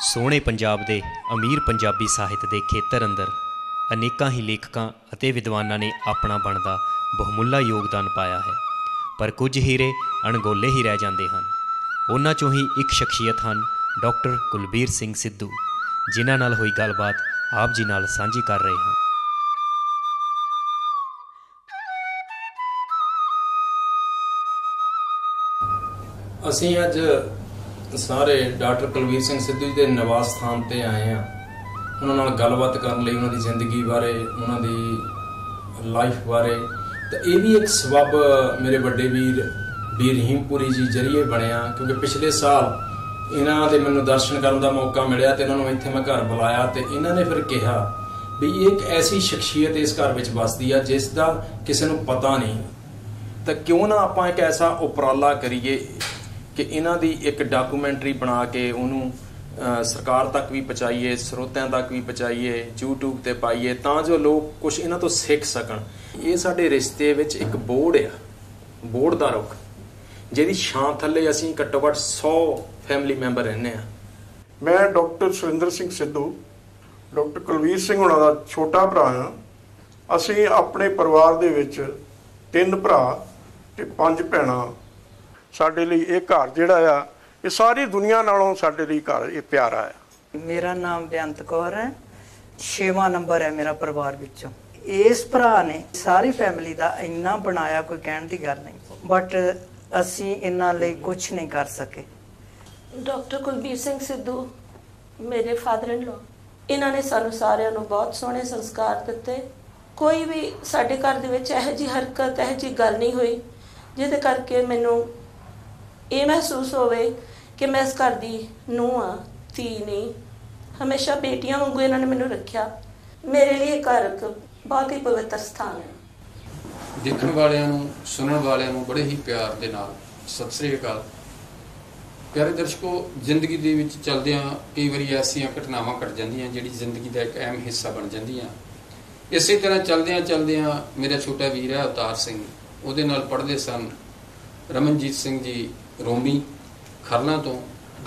ਸੋਹਣੇ ਪੰਜਾਬ ਦੇ ਅਮੀਰ ਪੰਜਾਬੀ ਸਾਹਿਤ ਦੇ ਖੇਤਰ ਅੰਦਰ ਅਨੇਕਾਂ ਹੀ ਲੇਖਕਾਂ ਅਤੇ ਵਿਦਵਾਨਾਂ ਨੇ ਆਪਣਾ ਬਣਦਾ ਬਹੁਮੁੱਲਾ ਯੋਗਦਾਨ ਪਾਇਆ ਹੈ। ਪਰ ਕੁਝ ਹੀਰੇ ਅਣਗੋਲੇ ਹੀ ਰਹਿ ਜਾਂਦੇ ਹਨ। ਉਹਨਾਂ ਚੋਂ ਹੀ ਇੱਕ ਸ਼ਖਸੀਅਤ ਹਨ ਡਾਕਟਰ ਕੁਲਬੀਰ ਸਿੰਘ ਸਿੱਧੂ, ਜਿਨ੍ਹਾਂ ਨਾਲ ਹੋਈ ਗੱਲਬਾਤ ਆਪ ਜੀ ਨਾਲ ਸਾਂਝੀ ਕਰ ਰਹੇ ਹਾਂ। ਅਸੀਂ ਅੱਜ ਸਾਰੇ ਡਾਕਟਰ ਕੁਲਵੀਰ ਸਿੰਘ ਸਿੱਧੂ ਜੀ ਦੇ ਨਿਵਾਸ ਸਥਾਨ ਤੇ ਆਏ ਆ। ਉਹਨਾਂ ਨਾਲ ਗੱਲਬਾਤ ਕਰਨ ਲਈ ਉਹਨਾਂ ਦੀ ਜ਼ਿੰਦਗੀ ਬਾਰੇ, ਉਹਨਾਂ ਦੀ ਲਾਈਫ ਬਾਰੇ। ਤੇ ਇਹ ਵੀ ਇੱਕ ਸਬਬ ਮੇਰੇ ਵੱਡੇ ਵੀਰ ਵੀਰ ਹੀਮਪੁਰੀ ਜੀ ਜਰੀਏ ਬਣਿਆ, ਕਿਉਂਕਿ ਪਿਛਲੇ ਸਾਲ ਇਹਨਾਂ ਦੇ ਮੈਨੂੰ ਦਰਸ਼ਨ ਕਰਨ ਦਾ ਮੌਕਾ ਮਿਲਿਆ ਤੇ ਇਹਨਾਂ ਨੂੰ ਇੱਥੇ ਮੈਂ ਘਰ ਬੁਲਾਇਆ ਤੇ ਇਹਨਾਂ ਨੇ ਫਿਰ ਕਿਹਾ ਵੀ ਇਹ ਇੱਕ ਐਸੀ ਸ਼ਖਸੀਅਤ ਇਸ ਘਰ ਵਿੱਚ ਵਸਦੀ ਆ ਜਿਸ ਦਾ ਕਿਸੇ ਨੂੰ ਪਤਾ ਨਹੀਂ। ਤਾਂ ਕਿਉਂ ਨਾ ਆਪਾਂ ਇੱਕ ਐਸਾ ਉਪਰਾਲਾ ਕਰੀਏ ਕਿ ਇਹਨਾਂ ਦੀ ਇੱਕ ਡਾਕੂਮੈਂਟਰੀ ਬਣਾ ਕੇ ਉਹਨੂੰ ਸਰਕਾਰ ਤੱਕ ਵੀ ਪਹੁੰਚਾਈਏ, ਸਰੋਤਿਆਂ ਤੱਕ ਵੀ ਪਹੁੰਚਾਈਏ, YouTube ਤੇ ਪਾਈਏ, ਤਾਂ ਜੋ ਲੋਕ ਕੁਝ ਇਹਨਾਂ ਤੋਂ ਸਿੱਖ ਸਕਣ। ਇਹ ਸਾਡੇ ਰਿਸ਼ਤੇ ਵਿੱਚ ਇੱਕ ਬੋਰਡ ਆ ਬੋਰਡ ਦਾ ਰੁੱਖ, ਜਿਹਦੀ ਛਾਂ ਥੱਲੇ ਅਸੀਂ ਘੱਟੋ ਘੱਟ 100 ਫੈਮਿਲੀ ਮੈਂਬਰ ਰਹਿੰਦੇ ਆ ਮੈਂ ਡਾਕਟਰ ਸੁਰਿੰਦਰ ਸਿੰਘ ਸਿੱਧੂ, ਡਾਕਟਰ ਕੁਲਵੀਰ ਸਿੰਘ ਹੁਣਾਂ ਦਾ ਛੋਟਾ ਭਰਾ ਹਾਂ। ਅਸੀਂ ਆਪਣੇ ਪਰਿਵਾਰ ਦੇ ਵਿੱਚ ਤਿੰਨ ਭਰਾ ਤੇ ਪੰਜ ਭੈਣਾਂ। ਸਾਡੇ ਲਈ ਇਹ ਘਰ ਜਿਹੜਾ ਆ ਇਹ ਸਾਰੀ ਦੁਨੀਆ ਨਾਲੋਂ ਸਾਡੇ ਲਈ ਘਰ ਇਹ ਪਿਆਰਾ ਆ। ਮੇਰਾ ਨਾਮ ਬੇਅੰਤ ਕੌਰ ਹੈ। ਛੇਵਾਂ ਨੰਬਰ ਹੈ ਮੇਰਾ ਪਰਿਵਾਰ ਵਿੱਚੋਂ। ਇਸ ਭਰਾ ਨੇ ਸਾਰੀ ਫੈਮਿਲੀ ਦਾ ਇੰਨਾ ਬਣਾਇਆ ਕੋਈ ਕਹਿਣ ਦੀ ਗੱਲ ਨਹੀਂ। ਬਟ ਅਸੀਂ ਇਹਨਾਂ ਲਈ ਕੁਝ ਨਹੀਂ ਕਰ ਸਕੇ। ਡਾਕਟਰ ਕੁਲਬੀਰ ਸਿੰਘ ਸਿੱਧੂ ਮੇਰੇ ਫਾਦਰ ਇਨ ਲਾ ਇਹਨਾਂ ਨੇ ਸਾਨੂੰ ਸਾਰਿਆਂ ਨੂੰ ਬਹੁਤ ਸੋਹਣੇ ਸੰਸਕਾਰ ਦਿੱਤੇ। ਕੋਈ ਵੀ ਸਾਡੇ ਘਰ ਦੇ ਵਿੱਚ ਇਹੋ ਜੀ ਹਰਕਤ ਇਹੋ ਜੀ ਗੱਲ ਨਹੀਂ ਹੋਈ। ਜਿਹਦੇ ਕਰਕੇ ਮੈਨੂੰ ਇਹ ਮਹਿਸੂਸ ਹੋਵੇ ਕਿ ਮੈਂ ਇਸ ਘਰ ਦੀ ਨੂੰਹ ਆ ਧੀ ਨਹੀਂ। ਹਮੇਸ਼ਾ ਬੇਟੀਆਂ ਵਾਂਗੂ ਇਹਨਾਂ ਨੇ ਮੈਨੂੰ ਰੱਖਿਆ। ਮੇਰੇ ਲਈ ਘਰ ਇੱਕ ਬਹੁਤ ਹੀ ਪਵਿੱਤਰ ਸਥਾਨ ਹੈ। ਦੇਖਣ ਵਾਲਿਆਂ ਨੂੰ, ਸੁਣਨ ਵਾਲਿਆਂ ਨੂੰ ਬੜੇ ਹੀ ਪਿਆਰ ਦੇ ਨਾਲ ਸਤਿ ਸ੍ਰੀ ਅਕਾਲ। ਪਿਆਰੇ ਦਰਸ਼ਕੋ, ਜ਼ਿੰਦਗੀ ਦੇ ਵਿੱਚ ਚੱਲਦਿਆਂ ਕਈ ਵਾਰੀ ਐਸੀਆਂ ਘਟਨਾਵਾਂ ਘਟ ਜਾਂਦੀਆਂ ਜਿਹੜੀ ਜ਼ਿੰਦਗੀ ਦਾ ਇੱਕ ਅਹਿਮ ਹਿੱਸਾ ਬਣ ਜਾਂਦੀਆਂ। ਇਸੇ ਤਰ੍ਹਾਂ ਚੱਲਦਿਆਂ ਚੱਲਦਿਆਂ ਮੇਰਾ ਛੋਟਾ ਵੀਰ ਹੈ ਅਵਤਾਰ ਸਿੰਘ। ਉਹਦੇ ਨਾਲ ਪੜ੍ਹਦੇ ਸਨ ਰਮਨਜੀਤ ਸਿੰਘ ਜੀ ਰੋਮੀ ਖਰਲਾ ਤੋਂ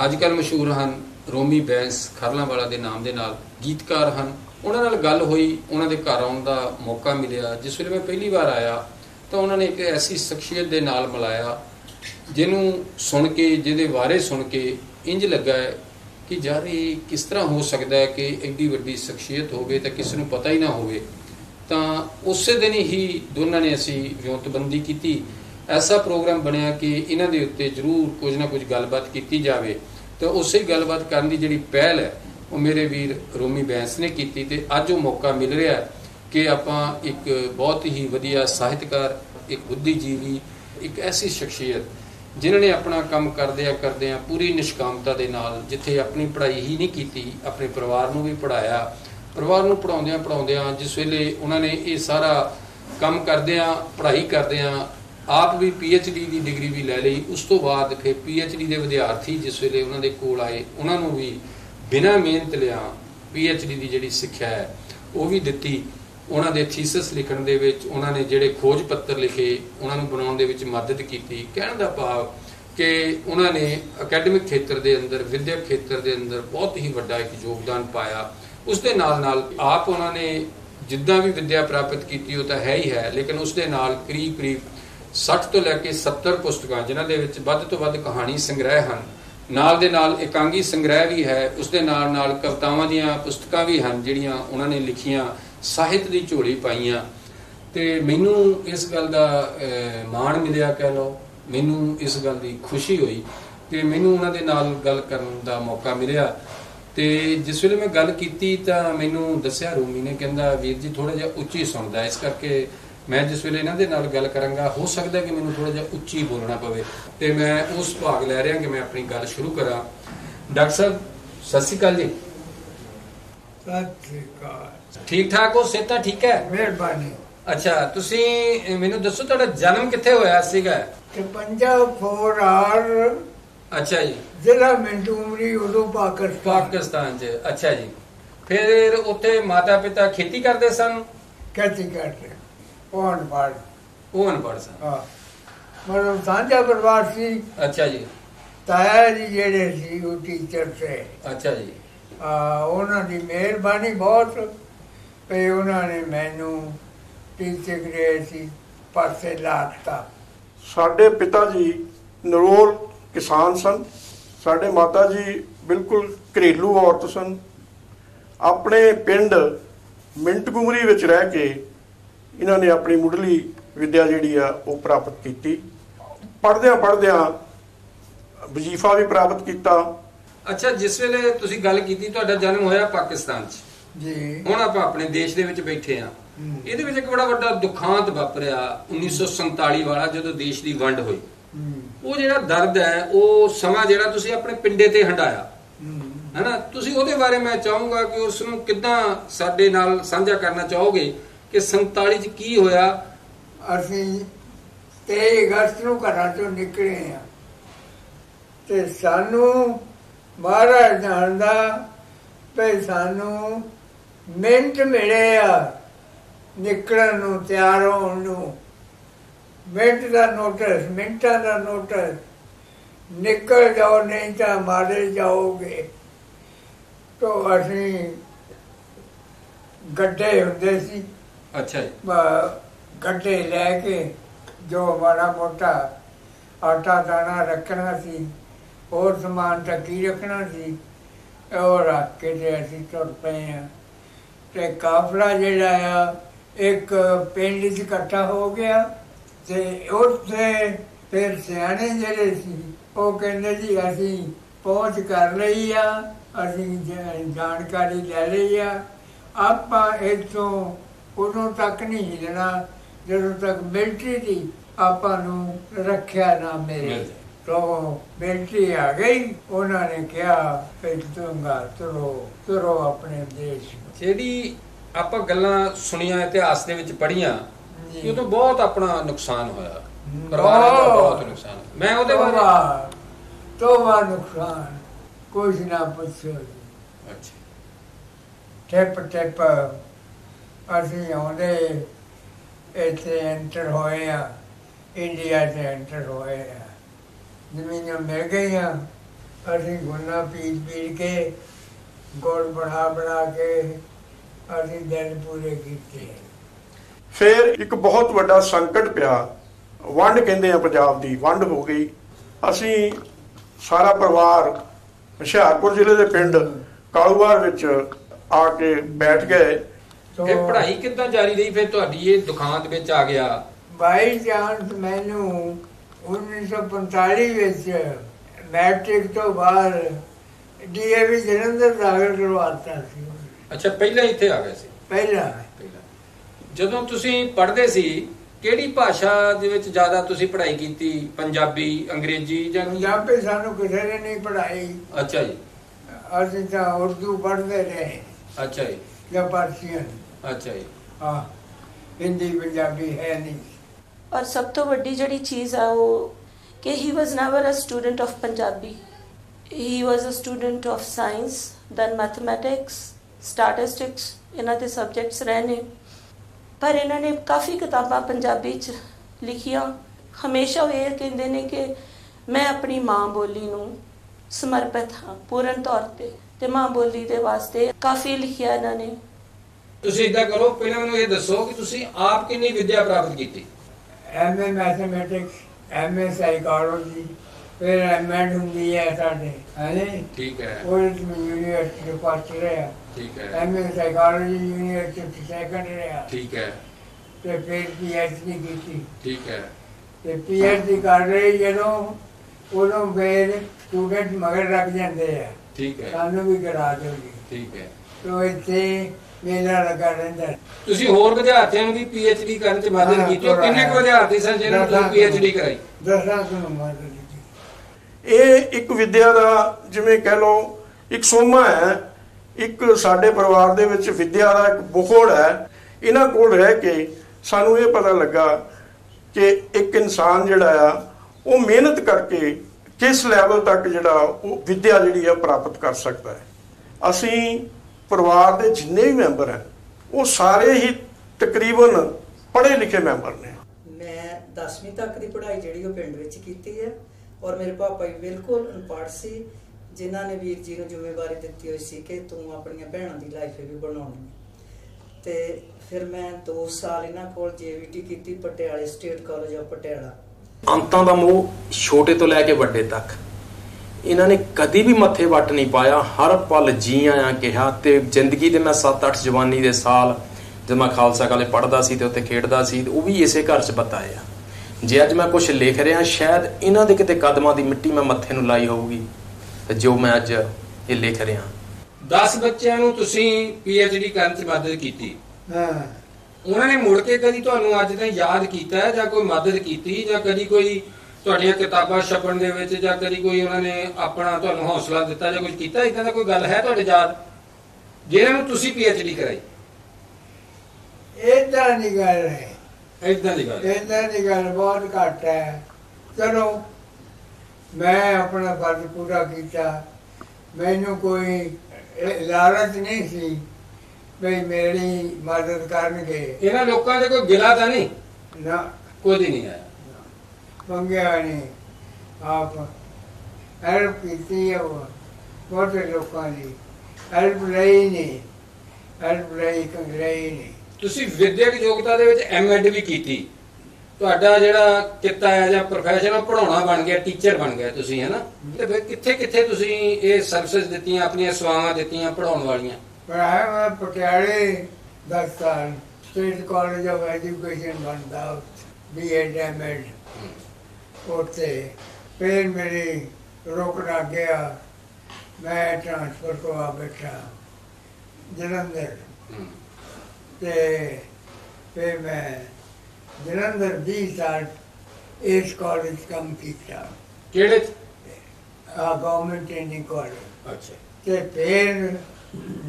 ਅੱਜ ਕੱਲ ਮਸ਼ਹੂਰ ਹਨ ਰੋਮੀ ਬੈਂਸ ਖਰਲਾ ਵਾਲਾ ਦੇ ਨਾਮ ਦੇ ਨਾਲ ਗੀਤਕਾਰ ਹਨ। ਉਹਨਾਂ ਨਾਲ ਗੱਲ ਹੋਈ, ਉਹਨਾਂ ਦੇ ਘਰ ਆਉਣ ਦਾ ਮੌਕਾ ਮਿਲਿਆ। ਜਿਸ ਵੇਲੇ ਮੈਂ ਪਹਿਲੀ ਵਾਰ ਆਇਆ, ਤਾਂ ਉਹਨਾਂ ਨੇ ਇੱਕ ਐਸੀ ਸ਼ਖਸੀਅਤ ਦੇ ਨਾਲ ਮਿਲਾਇਆ, ਜਿਹਨੂੰ ਸੁਣ ਕੇ, ਜਿਹਦੇ ਬਾਰੇ ਸੁਣ ਕੇ ਇੰਜ ਲੱਗਾ ਹੈ ਕਿ ਯਾਰ ਇਹ ਕਿਸ ਤਰ੍ਹਾਂ ਹੋ ਸਕਦਾ ਹੈ ਕਿ ਐਡੀ ਵੱਡੀ ਸ਼ਖਸੀਅਤ ਹੋਵੇ ਤਾਂ ਕਿਸੇ ਨੂੰ ਪਤਾ ਹੀ ਨਾ ਹੋਵੇ। ਤਾਂ ਉਸੇ ਦਿਨ ਹੀ ਦੋਨਾਂ ਨੇ ਅਸੀਂ ਵਿਉਂਤਬੰਦੀ ਕੀਤੀ। ਐਸਾ ਪ੍ਰੋਗਰਾਮ ਬਣਿਆ ਕਿ ਇਹਨਾਂ ਦੇ ਉੱਤੇ ਜ਼ਰੂਰ ਕੁਝ ਨਾ ਕੁਝ ਗੱਲਬਾਤ ਕੀਤੀ ਜਾਵੇ। ਤਾਂ ਉਸੇ ਗੱਲਬਾਤ ਕਰਨ ਦੀ ਜਿਹੜੀ ਪਹਿਲ ਹੈ, ਉਹ ਮੇਰੇ ਵੀਰ ਰੋਮੀ ਬੈਂਸ ਨੇ ਕੀਤੀ ਤੇ ਅੱਜ ਉਹ ਮੌਕਾ ਮਿਲ ਰਿਹਾ ਕਿ ਆਪਾਂ ਇੱਕ ਬਹੁਤ ਹੀ ਵਧੀਆ ਸਾਹਿਤਕਾਰ, ਇੱਕ ਬੁੱਧੀਜੀਵੀ, ਇੱਕ ਐਸੀ ਸ਼ਖਸੀਅਤ, ਜਿਨ੍ਹਾਂ ਨੇ ਆਪਣਾ ਕੰਮ ਕਰਦਿਆਂ ਕਰਦਿਆਂ ਪੂਰੀ ਨਿਸ਼ਕਾਮਤਾ ਦੇ ਨਾਲ ਜਿੱਥੇ ਆਪਣੀ ਪੜ੍ਹਾਈ ਹੀ ਨਹੀਂ ਕੀਤੀ, ਆਪਣੇ ਪਰਿਵਾਰ ਨੂੰ ਵੀ ਪੜ੍ਹਾਇਆ। ਪਰਿਵਾਰ ਨੂੰ ਪੜਾਉਂਦਿਆਂ ਪੜਾਉਂਦਿਆਂ ਜਿਸ ਵੇਲੇ ਉਹਨਾਂ ਨੇ ਇਹ ਸਾਰਾ ਕੰਮ ਕਰਦਿਆਂ, ਪੜ੍ਹਾਈ ਕਰਦਿਆਂ ਆਪ ਵੀ ਡੀ ਦੀ ਡਿਗਰੀ ਵੀ ਲੈ ਲਈ, ਉਸ ਤੋਂ ਬਾਅਦ ਫਿਰ ਡੀ ਦੇ ਵਿਦਿਆਰਥੀ ਜਿਸ ਵੇਲੇ ਉਹਨਾਂ ਦੇ ਕੋਲ ਆਏ, ਉਹਨਾਂ ਨੂੰ ਵੀ ਬਿਨਾਂ ਮਿਹਨਤ ਲਿਆ ਡੀ ਦੀ ਜਿਹੜੀ ਸਿੱਖਿਆ ਹੈ, ਉਹ ਵੀ ਦਿੱਤੀ। ਉਹਨਾਂ ਦੇ ਥੀਸਿਸ ਲਿਖਣ ਦੇ ਵਿੱਚ, ਉਹਨਾਂ ਨੇ ਜਿਹੜੇ ਖੋਜ ਪੱਤਰ ਲਿਖੇ, ਉਹਨਾਂ ਨੂੰ ਬਣਾਉਣ ਦੇ ਵਿੱਚ ਮਦਦ ਕੀਤੀ। ਕਹਿਣ ਦਾ ਭਾਵ ਕਿ ਉਹਨਾਂ ਨੇ ਅਕੈਡਮਿਕ ਖੇਤਰ ਦੇ ਅੰਦਰ, ਵਿਦਿਅਕ ਖੇਤਰ ਦੇ ਅੰਦਰ ਬਹੁਤ ਹੀ ਵੱਡਾ ਇੱਕ ਯੋਗਦਾਨ ਪਾਇਆ। ਉਸ ਦੇ ਨਾਲ ਨਾਲ ਆਪ ਉਹਨਾਂ ਨੇ ਜਿੱਦਾਂ ਵੀ ਵਿੱਦਿਆ ਪ੍ਰਾਪਤ ਕੀਤੀ, ਉਹ ਤਾਂ ਹੈ ਹੀ ਹੈ, ਲੇਕਿਨ ਉਸ ਦੇ ਨਾਲ ਕਰੀਬ ਕਰੀਬ 60 ਤੋਂ ਲੈ ਕੇ 70 ਪੁਸਤਕਾਂ, ਜਿਨ੍ਹਾਂ ਦੇ ਵਿੱਚ ਵੱਧ ਤੋਂ ਵੱਧ ਕਹਾਣੀ ਸੰਗ੍ਰਹਿ ਹਨ। ਨਾਲ ਦੇ ਨਾਲ ਇਕਾਂਗੀ ਸੰਗ੍ਰਹਿ ਵੀ ਹੈ, ਉਸ ਦੇ ਨਾਲ ਨਾਲ ਕਵਿਤਾਵਾਂ ਦੀਆਂ ਪੁਸਤਕਾਂ ਵੀ ਹਨ, ਜਿਹੜੀਆਂ ਉਹਨਾਂ ਨੇ ਲਿਖੀਆਂ, ਸਾਹਿਤ ਦੀ ਝੋਲੀ ਪਾਈਆਂ। ਤੇ ਮੈਨੂੰ ਇਸ ਗੱਲ ਦਾ ਮਾਣ ਮਿਲਿਆ ਕਹਿ ਲਓ, ਮੈਨੂੰ ਇਸ ਗੱਲ ਦੀ ਖੁਸ਼ੀ ਹੋਈ ਕਿ ਮੈਨੂੰ ਉਹਨਾਂ ਦੇ ਨਾਲ ਗੱਲ ਕਰਨ ਦਾ ਮੌਕਾ ਮਿਲਿਆ। ਤੇ ਜਿਸ ਵੇਲੇ ਮੈਂ ਗੱਲ ਕੀਤੀ ਤਾਂ ਮੈਨੂੰ ਦੱਸਿਆ ਰੂਮੀ ਨੇ, ਕਹਿੰਦਾ, ਵੀਰ ਜੀ ਥੋੜਾ ਜਿਹਾ ਉੱਚੀ ਸੁਣਦਾ ਇਸ ਕਰਕੇ ਮੈਂ ਜਿਸ ਵੇਲੇ ਇਹਨਾਂ ਦੇ ਨਾਲ ਗੱਲ ਕਰਾਂਗਾ ਹੋ ਸਕਦਾ ਕਿ ਮੈਨੂੰ ਥੋੜਾ ਜਿਹਾ ਉੱਚੀ ਬੋਲਣਾ ਪਵੇ ਤੇ ਮੈਂ ਉਸ ਭਾਗ ਲੈ ਰਿਹਾ ਕਿ ਮੈਂ ਆਪਣੀ ਗੱਲ ਸ਼ੁਰੂ ਕਰਾਂ। ਡਾਕਟਰ ਸਾਹਿਬ ਸਤਿ ਸ਼੍ਰੀ ਅਕਾਲ ਜੀ। ਸਤਿ ਸ੍ਰੀ ਅਕਾਲ। ਠੀਕ ਠਾਕ ਹੋ? ਸਿਹਤਾਂ ਠੀਕ ਹੈ? ਮਿਹਰਬਾਨੀ। ਅੱਛਾ ਤੁਸੀਂ ਮੈਨੂੰ ਦੱਸੋ ਤੁਹਾਡਾ ਜਨਮ ਕਿੱਥੇ ਹੋਇਆ ਸੀਗਾ? ਪੰਜਾਬ ਅੱਛਾ ਜੀ। ਜ਼ਿਲ੍ਹਾ ਮਿੰਟੂਮਰੀ ਉਦੋਂ ਪਾਕਿਸਤਾਨ। ਪਾਕਿਸਤਾਨ 'ਚ। ਅੱਛਾ ਜੀ। ਫਿਰ ਉੱਥੇ ਮਾਤਾ ਪਿਤਾ ਖੇਤੀ ਕਰਦੇ ਸਨ? ਕਹਤੀ ਕਰਦੇ। ਪੌਣ ਬਾੜ ਉਹ ਅਨਪੜ੍ਹ ਸਨ ਹਾਂ। ਮਤਲਬ ਸਾਂਝਾ ਪਰਿਵਾਰ ਸੀ। ਅੱਛਾ ਜੀ। ਤਾਇਆ ਜੀ ਜਿਹੜੇ ਸੀ ਉਹ ਟੀਚਰ ਸੇ। ਅੱਛਾ ਜੀ। ਆ ਉਹਨਾਂ ਦੀ ਮਿਹਰਬਾਨੀ ਬਹੁਤ। ਤੇ ਉਹਨਾਂ ਨੇ ਮੈਨੂੰ ਟੀਚਰ ਗ੍ਰੇਡ ਸੀ ਪਾਸੇ ਲਾਤਾ ਸਾਡੇ ਪਿਤਾ ਜੀ ਨਰੋਲ ਕਿਸਾਨ ਸਨ। ਸਾਡੇ ਮਾਤਾ ਜੀ ਬਿਲਕੁਲ ਘਰੇਲੂ ਔਰਤ ਸਨ। ਆਪਣੇ ਪਿੰਡ ਮਿੰਟ ਗੁਮਰੀ ਵਿੱਚ ਰਹਿ ਕੇ ਇਹਨਾਂ ਨੇ ਆਪਣੀ ਮੁੱਢਲੀ ਵਿੱਦਿਆ ਜਿਹੜੀ ਆ ਉਹ ਪ੍ਰਾਪਤ ਕੀਤੀ। ਪੜ੍ਹਦਿਆਂ ਪੜ੍ਹਦਿਆਂ ਵਜ਼ੀਫਾ ਵੀ ਪ੍ਰਾਪਤ ਕੀਤਾ। ਅੱਛਾ ਜਿਸ ਵੇਲੇ ਤੁਸੀਂ ਗੱਲ ਕੀਤੀ ਤੁਹਾਡਾ ਜਨਮ ਹੋਇਆ ਪਾਕਿਸਤਾਨ 'ਚ। ਜੀ। ਹੁਣ ਆਪਾਂ ਆਪਣੇ ਦੇਸ਼ ਦੇ ਵਿੱਚ ਬੈਠੇ ਆ। ਇਹਦੇ ਵਿੱਚ ਇੱਕ ਬੜਾ ਵੱਡਾ ਦੁਖਾਂਤ ਵਾਪਰਿਆ 1947 ਵਾਲਾ ਜਦੋਂ ਦੇਸ਼ ਦੀ ਵੰਡ ਹੋਈ। ਉਹ ਜਿਹੜਾ ਦਰਦ ਹੈ ਉਹ ਸਮਾਂ ਜਿਹੜਾ ਤੁਸੀਂ ਆਪਣੇ ਪਿੰਡੇ ਤੇ ਹੰਡਾਇਆ। ਹੈਨਾ? ਤੁਸੀਂ ਉਹਦੇ ਬਾਰੇ ਮੈਂ ਚਾਹੂੰਗਾ ਕਿ ਉਸ ਨੂੰ ਕਿੱਦਾਂ ਸਾਡੇ ਨਾਲ ਸਾਂਝਾ ਕਰਨਾ ਚਾਹੋਗੇ? ਕਿ 47 ਚ ਕੀ ਹੋਇਆ? ਅਸੀਂ 23 ਅਗਸਤ ਨੂੰ ਘਰਾਂ ਚੋਂ ਨਿਕਲੇ ਆ ਤੇ ਸਾਨੂੰ ਮਹਾਰਾਜ ਜਾਣਦਾ ਤੇ ਸਾਨੂੰ ਮਿੰਟ ਮਿਲੇ ਆ ਨਿਕਲਣ ਨੂੰ, ਤਿਆਰ ਹੋਣ ਨੂੰ। ਮਿੰਟ ਦਾ ਨੋਟਿਸ, ਮਿੰਟਾਂ ਦਾ ਨੋਟਿਸ। ਨਿਕਲ ਜਾਓ, ਨਹੀਂ ਤਾਂ ਮਾਰੇ ਜਾਓਗੇ। ਤੋ ਅਸੀਂ ਗੱਡੇ ਹੁੰਦੇ ਸੀ। ਅੱਛਾ ਜੀ। ਬ- ਗੱਡੇ ਲੈ ਕੇ ਜੋ ਮਾੜਾ ਮੋਟਾ ਆਟਾ ਦਾਣਾ ਰੱਖਣਾ ਸੀ, ਹੋਰ ਸਮਾਨ ਟੱਕੀ ਰੱਖਣਾ ਸੀ, ਉਹ ਰੱਖ ਕੇ ਤੇ ਅਸੀਂ ਤੁਰ ਪਏ ਆ ਤੇ ਕਾਫਲਾ ਜਿਹੜਾ ਆ, ਇੱਕ ਪਿੰਡ 'ਚ ਇਕੱਠਾ ਹੋ ਗਿਆ ਤੇ ਉੱਥੇ ਫਿਰ ਸਿਆਣੇ ਜਿਹੜੇ ਸੀ, ਉਹ ਕਹਿੰਦੇ ਜੀ ਅਸੀਂ ਪਹੁੰਚ ਕਰ ਲਈ ਆ, ਅਸੀਂ ਜਾਣਕਾਰੀ ਲੈ ਲਈ ਆ। ਆਪਾਂ ਇੱਥੋਂ ਉਦੋਂ ਤੱਕ ਨਹੀਂ ਹਿੱਲਣਾ ਜਦੋਂ ਤੱਕ ਮਿਲਟਰੀ ਦੀ ਆਪਾਂ ਨੂੰ ਰੱਖਿਆ ਨਾ ਮਿਲੇ। ਤੋ ਮਿਲਟਰੀ ਆ ਗਈ ਉਹਨਾਂ ਨੇ ਕਿਹਾ ਫਿਰ ਤੁੰਗਾ ਤੁਰੋ ਤੁਰੋ ਆਪਣੇ ਦੇਸ਼ ਜਿਹੜੀ ਆਪਾਂ ਗੱਲਾਂ ਸੁਣੀਆਂ ਇਤਿਹਾਸ ਦੇ ਵਿੱਚ ਪੜ੍ਹੀਆਂ ਜੀ। ਕਿ ਉਦੋਂ ਬਹੁਤ ਆਪਣਾ ਨੁਕਸਾਨ ਹੋਇਆ ਪਰਿਵਾਰਾਂ ਦਾ ਬਹੁਤ ਨੁਕਸਾਨ। ਮੈਂ ਉਹਦੇ ਬਾਰੇ ਤੋਬਾ ਨੁਕਸਾਨ ਕੁਝ ਨਾ ਪੁੱਛੋ। ਅੱਛਾ ਟਿਪ ਟਿਪ ਅਸੀਂ ਆਉਂਦੇ ਇੱਥੇ ਐਂਟਰ ਹੋਏ ਆ ਇੰਡੀਆ 'ਚ ਐਂਟਰ ਹੋਏ ਆ। ਜ਼ਮੀਨਾਂ ਮਿਲ ਗਈਆਂ, ਅਸੀਂ ਗੁੰਨਾ ਪੀੜ ਪੀੜ ਕੇ ਗੋਲ ਬਣਾ ਬਣਾ ਕੇ ਅਸੀਂ ਦਿਨ ਪੂਰੇ ਕੀਤੇ। ਫਿਰ ਇੱਕ ਬਹੁਤ ਵੱਡਾ ਸੰਕਟ ਪਿਆ। ਵੰਡ ਕਹਿੰਦੇ ਆ ਪੰਜਾਬ ਦੀ, ਵੰਡ ਹੋ ਗਈ। ਅਸੀਂ ਸਾਰਾ ਪਰਿਵਾਰ ਹੁਸ਼ਿਆਰਪੁਰ ਜ਼ਿਲ੍ਹੇ ਦੇ ਪਿੰਡ ਕਾਲੂਵਾਰ ਵਿੱਚ ਆ ਕੇ ਬੈਠ ਗਏ। ਇਹ ਪੜ੍ਹਾਈ ਕਿੱਦਾਂ ਜਾਰੀ ਰਹੀ? ਫਿਰ ਤੁਹਾਡੀ ਇਹ ਦੁਕਾਨ ਵਿੱਚ ਆ ਗਿਆ। ਬਾਈ ਚਾਂਸ ਮੈਨੂੰ 1945 ਵਿੱਚ ਮੈਟ੍ਰਿਕ ਤੋਂ ਬਾਅਦ ਡੀਏਵੀ ਜਲੰਧਰ ਦਾਖਲ ਕਰਵਾਤਾ ਸੀ। ਅੱਛਾ ਪਹਿਲਾਂ ਇੱਥੇ ਆ ਗਏ ਸੀ? ਪਹਿਲਾਂ। ਪਹਿਲਾਂ। ਜਦੋਂ ਤੁਸੀਂ ਪੜ੍ਹਦੇ ਸੀ ਕਿਹੜੀ ਭਾਸ਼ਾ ਦੇ ਵਿੱਚ ਜ਼ਿਆਦਾ ਤੁਸੀਂ ਪੜ੍ਹਾਈ ਕੀਤੀ? ਪੰਜਾਬੀ ਅੰਗਰੇਜ਼ੀ ਜਾਂ ਪੰਜਾਬੀ ਸਾਨੂੰ ਕਿਸੇ ਨੇ ਨਹੀਂ ਪੜ੍ਹਾਈ। ਅੱਛਾ ਜੀ। ਅਸੀਂ ਤਾਂ ਉਰਦੂ ਪੜ੍ਹਦੇ ਰਹੇ। ਅੱਛਾ ਜੀ। ਜਾਂ ਪਰਸ਼ੀਅਨ ਅੱਛਾ ਜੀ। ਹਾਂ ਹਿੰਦੀ ਪੰਜਾਬੀ ਹੈ ਨਹੀਂ। ਔਰ ਸਭ ਤੋਂ ਵੱਡੀ ਜਿਹੜੀ ਚੀਜ਼ ਆ ਉਹ ਕਿ he was never a student of Punjabi. He was a student of science then mathematics statistics ਇਹਨਾਂ ਦੇ ਸਬਜੈਕਟਸ ਰਹੇ ਨੇ ਪਰ ਇਹਨਾਂ ਨੇ ਕਾਫੀ ਕਿਤਾਬਾਂ ਪੰਜਾਬੀ ਚ ਲਿਖੀਆਂ। ਹਮੇਸ਼ਾ ਉਹ ਇਹ ਕਹਿੰਦੇ ਨੇ ਕਿ ਮੈਂ ਆਪਣੀ ਮਾਂ ਬੋਲੀ ਨੂੰ ਸਮਰਪਿਤ ਹਾਂ ਪੂਰਨ ਤੌਰ ਤੇ। ਤੇ ਮਾਂ ਬੋਲੀ ਦੇ ਵਾਸਤੇ ਕਾਫੀ ਲਿਖਿਆ ਇਹਨਾਂ ਨੇ। ਤੁਸੀਂ ਇਦਾਂ ਕਰੋ ਪਹਿਲਾਂ ਮੈਨੂੰ ਇਹ ਦੱਸੋ ਕਿ ਤੁਸੀਂ ਆਪ ਕਿੰਨੀ ਵਿੱਦਿਆ ਪ੍ਰਾਪਤ ਕੀਤੀ? ਐਮਏ ਮੈਥਮੈਟਿਕਸ ਐਮਏ ਸਾਈਕੋਲੋਜੀ ਫਿਰ ਐਮਐਡ ਹੁੰਦੀ ਹੈ ਸਾਡੇ ਹਾਂਜੀ ਠੀਕ ਹੈ। ਉਹ ਯੂਨੀਵਰਸਿਟੀ ਦੇ ਪਾਸ ਰਿਹਾ। ਠੀਕ ਹੈ। ਐਮਏ ਸਾਈਕੋਲੋਜੀ ਯੂਨੀਵਰਸਿਟੀ ਸੈਕੰਡ ਰਿਹਾ। ਠੀਕ ਹੈ। ਤੇ ਫਿਰ ਪੀਐਚਡੀ ਕੀਤੀ। ਠੀਕ ਹੈ। ਤੇ ਪੀਐਚਡੀ ਕਰ ਰਹੀ ਜਦੋਂ ਉਦੋਂ ਫਿਰ ਸਟੂਡੈਂਟ ਮਗਰ ਲੱਗ ਜਾਂਦੇ ਆ। ਠੀਕ ਹੈ। ਸਾਨੂੰ ਵੀ ਕਰਾ ਦਿਓ ਠੀਕ ਹੈ। ਤੋ ਇੱਥੇ ਮੇਲਾ ਲੱਗਾ ਰਹਿੰਦਾ ਤੁਸੀਂ ਹੋਰ ਵਿਦਿਆਰਥੀਆਂ ਨੂੰ ਵੀ ਪੀਐਚਡੀ ਕਰਨ ਚ ਮਦਦ ਕੀਤੀ ਕਿੰਨੇ ਕੁ ਵਿਦਿਆਰਥੀ ਸਨ ਜਿਨ੍ਹਾਂ ਨੂੰ ਪੀਐਚਡੀ ਕਰਾਈ? ਦਸਾਂ ਤੋਂ ਮਦਦ ਕੀਤੀ। ਇਹ ਇੱਕ ਵਿਦਿਆ ਦਾ ਜਿਵੇਂ ਕਹਿ ਲਓ ਇੱਕ ਸੋਮਾ ਹੈ ਇੱਕ ਸਾਡੇ ਪਰਿਵਾਰ ਦੇ ਵਿੱਚ ਵਿਦਿਆ ਦਾ ਇੱਕ ਬੋਹੜ ਹੈ। ਇਹਨਾਂ ਕੋਲ ਰਹਿ ਕੇ ਸਾਨੂੰ ਇਹ ਪਤਾ ਲੱਗਾ ਕਿ ਇੱਕ ਇਨਸਾਨ ਜਿਹੜਾ ਆ ਉਹ ਮਿਹਨਤ ਕਰਕੇ ਕਿਸ ਲੈਵਲ ਤੱਕ ਜਿਹੜਾ ਉਹ ਵਿਦਿਆ ਜਿਹੜੀ ਆ ਪ੍ਰਾਪਤ ਕਰ ਸਕਦਾ ਹੈ। ਅਸੀਂ ਪਰਿਵਾਰ ਦੇ ਜਿੰਨੇ ਵੀ ਮੈਂਬਰ ਹਨ ਉਹ ਸਾਰੇ ਹੀ ਤਕਰੀਬਨ ਪੜ੍ਹੇ ਲਿਖੇ ਮੈਂਬਰ ਨੇ। ਮੈਂ 10ਵੀਂ ਤੱਕ ਦੀ ਪੜ੍ਹਾਈ ਜਿਹੜੀ ਉਹ ਪਿੰਡ ਵਿੱਚ ਕੀਤੀ ਹੈ ਔਰ ਮੇਰੇ ਪਾਪਾ ਜੀ ਬਿਲਕੁਲ ਅਨਪੜ੍ਹ ਸੀ ਜਿਨ੍ਹਾਂ ਨੇ ਵੀਰ ਜੀ ਨੂੰ ਜ਼ਿੰਮੇਵਾਰੀ ਦਿੱਤੀ ਹੋਈ ਸੀ ਕਿ ਤੂੰ ਆਪਣੀਆਂ ਭੈਣਾਂ ਦੀ ਲਾਈਫ ਵੀ ਬਣਾਉਣੀ ਹੈ। ਤੇ ਫਿਰ ਮੈਂ 2 ਸਾਲ ਇਹਨਾਂ ਕੋਲ ਜੀਵੀਟੀ ਕੀਤੀ ਪਟਿਆਲੇ ਸਟੇਟ ਕਾਲਜ ਆਫ ਪਟਿਆਲਾ ਅੰਤਾਂ ਦਾ ਮੋਹ ਛੋਟੇ ਤੋਂ ਲੈ ਕੇ ਵੱਡੇ ਤੱਕ। ਇਹਨਾਂ ਨੇ ਕਦੀ ਵੀ ਮੱਥੇ ਵੱਟ ਨਹੀਂ ਪਾਇਆ। ਹਰ ਪਲ ਜੀ ਆਇਆਂ ਕਿਹਾ ਤੇ ਜ਼ਿੰਦਗੀ ਦੇ ਮੈਂ 7-8 ਜਵਾਨੀ ਦੇ ਸਾਲ ਜਦ ਮੈਂ ਖਾਲਸਾ ਕਾਲੇ ਪੜ੍ਹਦਾ ਸੀ ਤੇ ਉੱਥੇ ਖੇਡਦਾ ਸੀ ਤੇ ਉਹ ਵੀ ਇਸੇ ਘਰ 'ਚ ਬਤਾਏ ਆ। ਜੇ ਅੱਜ ਮੈਂ ਕੁਝ ਲਿਖ ਰਿਹਾ ਸ਼ਾਇਦ ਇਹਨਾਂ ਦੇ ਕਿਤੇ ਕਦਮਾਂ ਦੀ ਮਿੱਟੀ ਮੈਂ ਮੱਥੇ ਨੂੰ ਲਾਈ ਹੋਊਗੀ। ਤੇ ਜੋ ਮੈਂ ਅੱਜ ਇਹ ਲਿਖ ਰਿਹਾ। 10 ਬੱਚਿਆਂ ਨੂੰ ਤੁਸੀਂ ਡੀ ਕਰਨ 'ਚ ਮਦਦ ਕੀਤੀ। ਹਾਂ। ਉਹਨਾਂ ਨੇ ਮੁੜ ਕੇ ਕਦੀ ਤੁਹਾਨੂੰ ਅੱਜ ਤਾਈਂ ਯਾਦ ਕੀਤਾ ਜਾਂ ਕੋਈ ਮਦਦ ਕੀਤੀ ਜਾਂ ਕਦੀ ਕੋਈ ਤੁਹਾਡੀਆਂ ਕਿਤਾਬਾਂ ਛਪਣ ਦੇ ਵਿੱਚ ਜਾਂ ਕਦੀ ਕੋਈ ਉਹਨਾਂ ਨੇ ਆਪਣਾ ਤੁਹਾਨੂੰ ਹੌਸਲਾ ਦਿੱਤਾ ਜਾਂ ਕੁਝ ਕੀਤਾ? ਇਦਾਂ ਦਾ ਕੋਈ ਗੱਲ ਹੈ ਤੁਹਾਡੇ ਯਾਦ? ਜਿਹਨਾਂ ਨੂੰ ਤੁਸੀਂ ਡੀ ਕਰਾਈ। ਏਦਾਂ ਦੀ ਗੱਲ ਹੈ। ਇਦਾਂ ਦੀ ਗੱਲ ਏਦਾਂ ਦੀ ਗੱਲ ਬਹੁਤ ਘੱਟ ਹੈ। ਚਲੋ ਮੈਂ ਆਪਣਾ ਫਰਜ਼ ਪੂਰਾ ਕੀਤਾ। ਮੈਨੂੰ ਕੋਈ ਲਾਲਚ ਨਹੀਂ ਸੀ ਵੀ ਮੇਰੀ ਮਦਦ ਕਰਨਗੇ। ਇਹਨਾਂ ਲੋਕਾਂ ਦੇ ਕੋਈ ਗਿਲਾ ਤਾਂ ਨਹੀਂ? ਨਾ। ਕੋਈ ਨਹੀਂ ਆਇਆ। ਮੰਗਿਆ ਨਹੀਂ ਆਪ ਹੈਲਪ ਕੀਤੀ ਹੈ ਉਹ ਬਹੁਤੇ ਲੋਕਾਂ ਦੀ। ਹੈਲਪ ਲਈ ਨਹੀਂ ਹੈਲਪ ਲਈ ਕੋਈ ਲਈ ਨਹੀਂ ਤੁਸੀਂ ਵਿਦਿਅਕ ਯੋਗਤਾ ਦੇ ਵਿੱਚ ਐਮਐਡ ਵੀ ਕੀਤੀ। ਤੁਹਾਡਾ ਜਿਹੜਾ ਕਿੱਤਾ ਹੈ ਜਾਂ ਪ੍ਰੋਫੈਸ਼ਨ ਪੜਾਉਣਾ ਬਣ ਗਿਆ ਟੀਚਰ ਬਣ ਗਿਆ ਤੁਸੀਂ ਹੈਨਾ? ਤੇ ਫਿਰ ਕਿੱਥੇ ਕਿੱਥੇ ਤੁਸੀਂ ਇਹ ਸਰਵਿਸ ਦਿੱਤੀਆਂ ਆਪਣੀਆਂ ਸੇਵਾਵਾਂ ਦਿੱਤੀਆਂ ਪੜਾਉਣ ਵਾਲੀਆਂ? ਪੜਾਇਆ ਮੈਂ ਪਟਿਆਲੇ ਦਸ ਸਾਲ। ਸਟੇਟ ਕਾਲਜ ਆਫ ਐਜੂਕੇਸ਼ਨ ਬਣਦਾ ਬੀਐਡ ਐਮਐਡ ਉੱਥੇ ਫਿਰ ਮੇਰੀ ਰੋਕ ਲੱਗ ਗਿਆ। ਮੈਂ ਟ੍ਰਾਂਸਫਰ ਕਰਵਾ ਬੈਠਾ ਜਲੰਧਰ। ਤੇ ਫਿਰ ਮੈਂ ਜਲੰਧਰ 20 ਸਾਲ ਇਸ ਕਾਲਜ ਕੰਮ ਕੀਤਾ। ਕਿਹੜੇ? ਆ ਗਵਰਨਮੈਂਟ ਟ੍ਰੇਨਿੰਗ ਕਾਲਜ ਅੱਛਾ। ਤੇ ਫਿਰ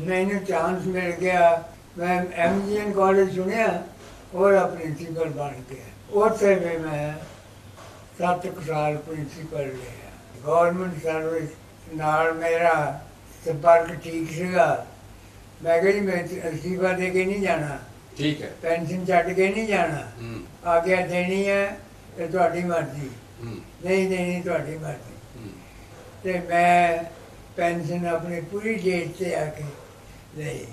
ਮੈਨੂੰ ਚਾਂਸ ਮਿਲ ਗਿਆ। ਮੈਂ ਐਮਜੀਐਨ ਕਾਲਜ ਸੁਣਿਆ ਉਹਦਾ ਪ੍ਰਿੰਸੀਪਲ ਬਣ ਗਿਆ। ਉੱਥੇ ਵੀ ਮੈਂ ਸੱਤ ਸਾਲ ਪ੍ਰਿੰਸੀਪਲ ਰਿਹਾ ਗਵਰਨਮੈਂਟ ਸਰਵਿਸ ਨਾਲ ਮੇਰਾ ਸੰਪਰਕ ਠੀਕ ਸੀਗਾ ਮੈਂ ਕਿਹਾ ਜੀ ਮੈਂ ਅਸਤੀਫਾ ਦੇ ਕੇ ਨਹੀਂ ਜਾਣਾ ਠੀਕ ਹੈ ਪੈਨਸ਼ਨ ਛੱਡ ਕੇ ਨਹੀਂ ਜਾਣਾ ਹੂੰ ਆਗਿਆ ਦੇਣੀ ਹੈ ਤੇ ਤੁਹਾਡੀ ਮਰਜ਼ੀ ਹੂੰ ਨਹੀਂ ਦੇਣੀ ਤੁਹਾਡੀ ਮਰਜ਼ੀ। ਤੇ ਮੈਂ ਪੈਨਸ਼ਨ ਆਪਣੀ ਪੂਰੀ ਡੇਟ ਤੇ ਆ ਕੇ ਲਈ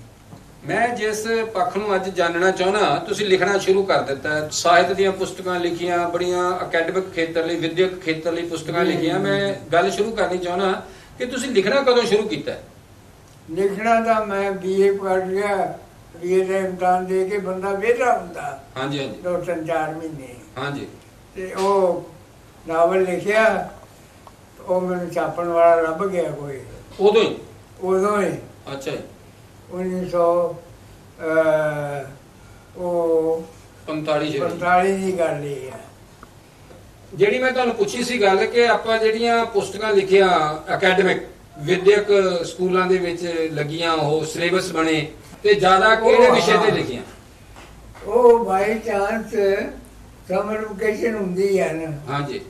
ਮੈਂ ਜਿਸ ਪੱਖ ਨੂੰ ਅੱਜ ਜਾਣਨਾ ਚਾਹੁੰਦਾ ਤੁਸੀਂ ਲਿਖਣਾ ਸ਼ੁਰੂ ਕਰ ਦਿੱਤਾ। ਹੈ। ਸਾਹਿਤ ਦੀਆਂ ਪੁਸਤਕਾਂ ਲਿਖੀਆਂ ਬੜੀਆਂ ਅਕੈਡਮਿਕ ਖੇਤਰ ਲਈ ਵਿਦਿਅਕ ਖੇਤਰ ਲਈ ਪੁਸਤਕਾਂ ਲਿਖੀਆਂ। ਮੈਂ ਗੱਲ ਸ਼ੁਰੂ ਕਰਨੀ ਚਾਹੁੰਦਾ ਕਿ ਤੁਸੀਂ ਲਿਖਣਾ ਕਦੋਂ ਸ਼ੁਰੂ ਕੀਤਾ? ਲਿਖਣਾ ਤਾਂ ਮੈਂ ਬੀਏ ਪੜ੍ਹ ਲਿਆ ਬੀਏ ਦਾ ਇਮਤਿਹਾਨ ਦੇ ਕੇ ਬੰਦਾ ਵਿਹਲਾ ਹੁੰਦਾ। ਹਾਂਜੀ ਹਾਂਜੀ। ਦੋ ਤਿੰਨ ਚਾਰ ਮਹੀਨੇ। ਹਾਂਜੀ। ਤੇ ਤੇ ਉਹ ਨਾਵਲ ਲਿਖਿਆ ਉਹ ਮੈਨੂੰ ਛਾਪਣ ਵਾਲਾ ਲੱਭ ਗਿਆ ਕੋਈ। ਉਦੋਂ ਹੀ? ਉਦੋਂ ਹੀ। ਅੱਛਾ ਜੀ। 1900 ਅਹ, ਉਹ 45 ਛੇ 45 ਦੀ ਗੱਲ ਇਹ ਹੈ। ਜਿਹੜੀ ਮੈਂ ਤੁਹਾਨੂੰ ਪੁੱਛੀ ਸੀ ਗੱਲ ਕਿ ਆਪਾਂ ਜਿਹੜੀਆਂ ਪੁਸਤਕਾਂ ਲਿਖੀਆਂ ਅਕੈਡਮਿਕ ਵਿਦਿਅਕ ਸਕੂਲਾਂ ਦੇ ਵਿੱਚ ਲੱਗੀਆਂ ਉਹ ਸਿਲੇਬਸ ਬਣੇ ਤੇ ਜ਼ਿਆਦਾ ਕਿਹੜੇ ਵਿਸ਼ੇ ਤੇ। ਲਿਖੀਆਂ? ਉਹ ਬਾਈ ਚਾਂਸ ਸਮਰ ਵਕੇਸ਼ਨ ਹੁੰਦੀ ਹੈ ਨਾ। ਹਾਂਜੀ।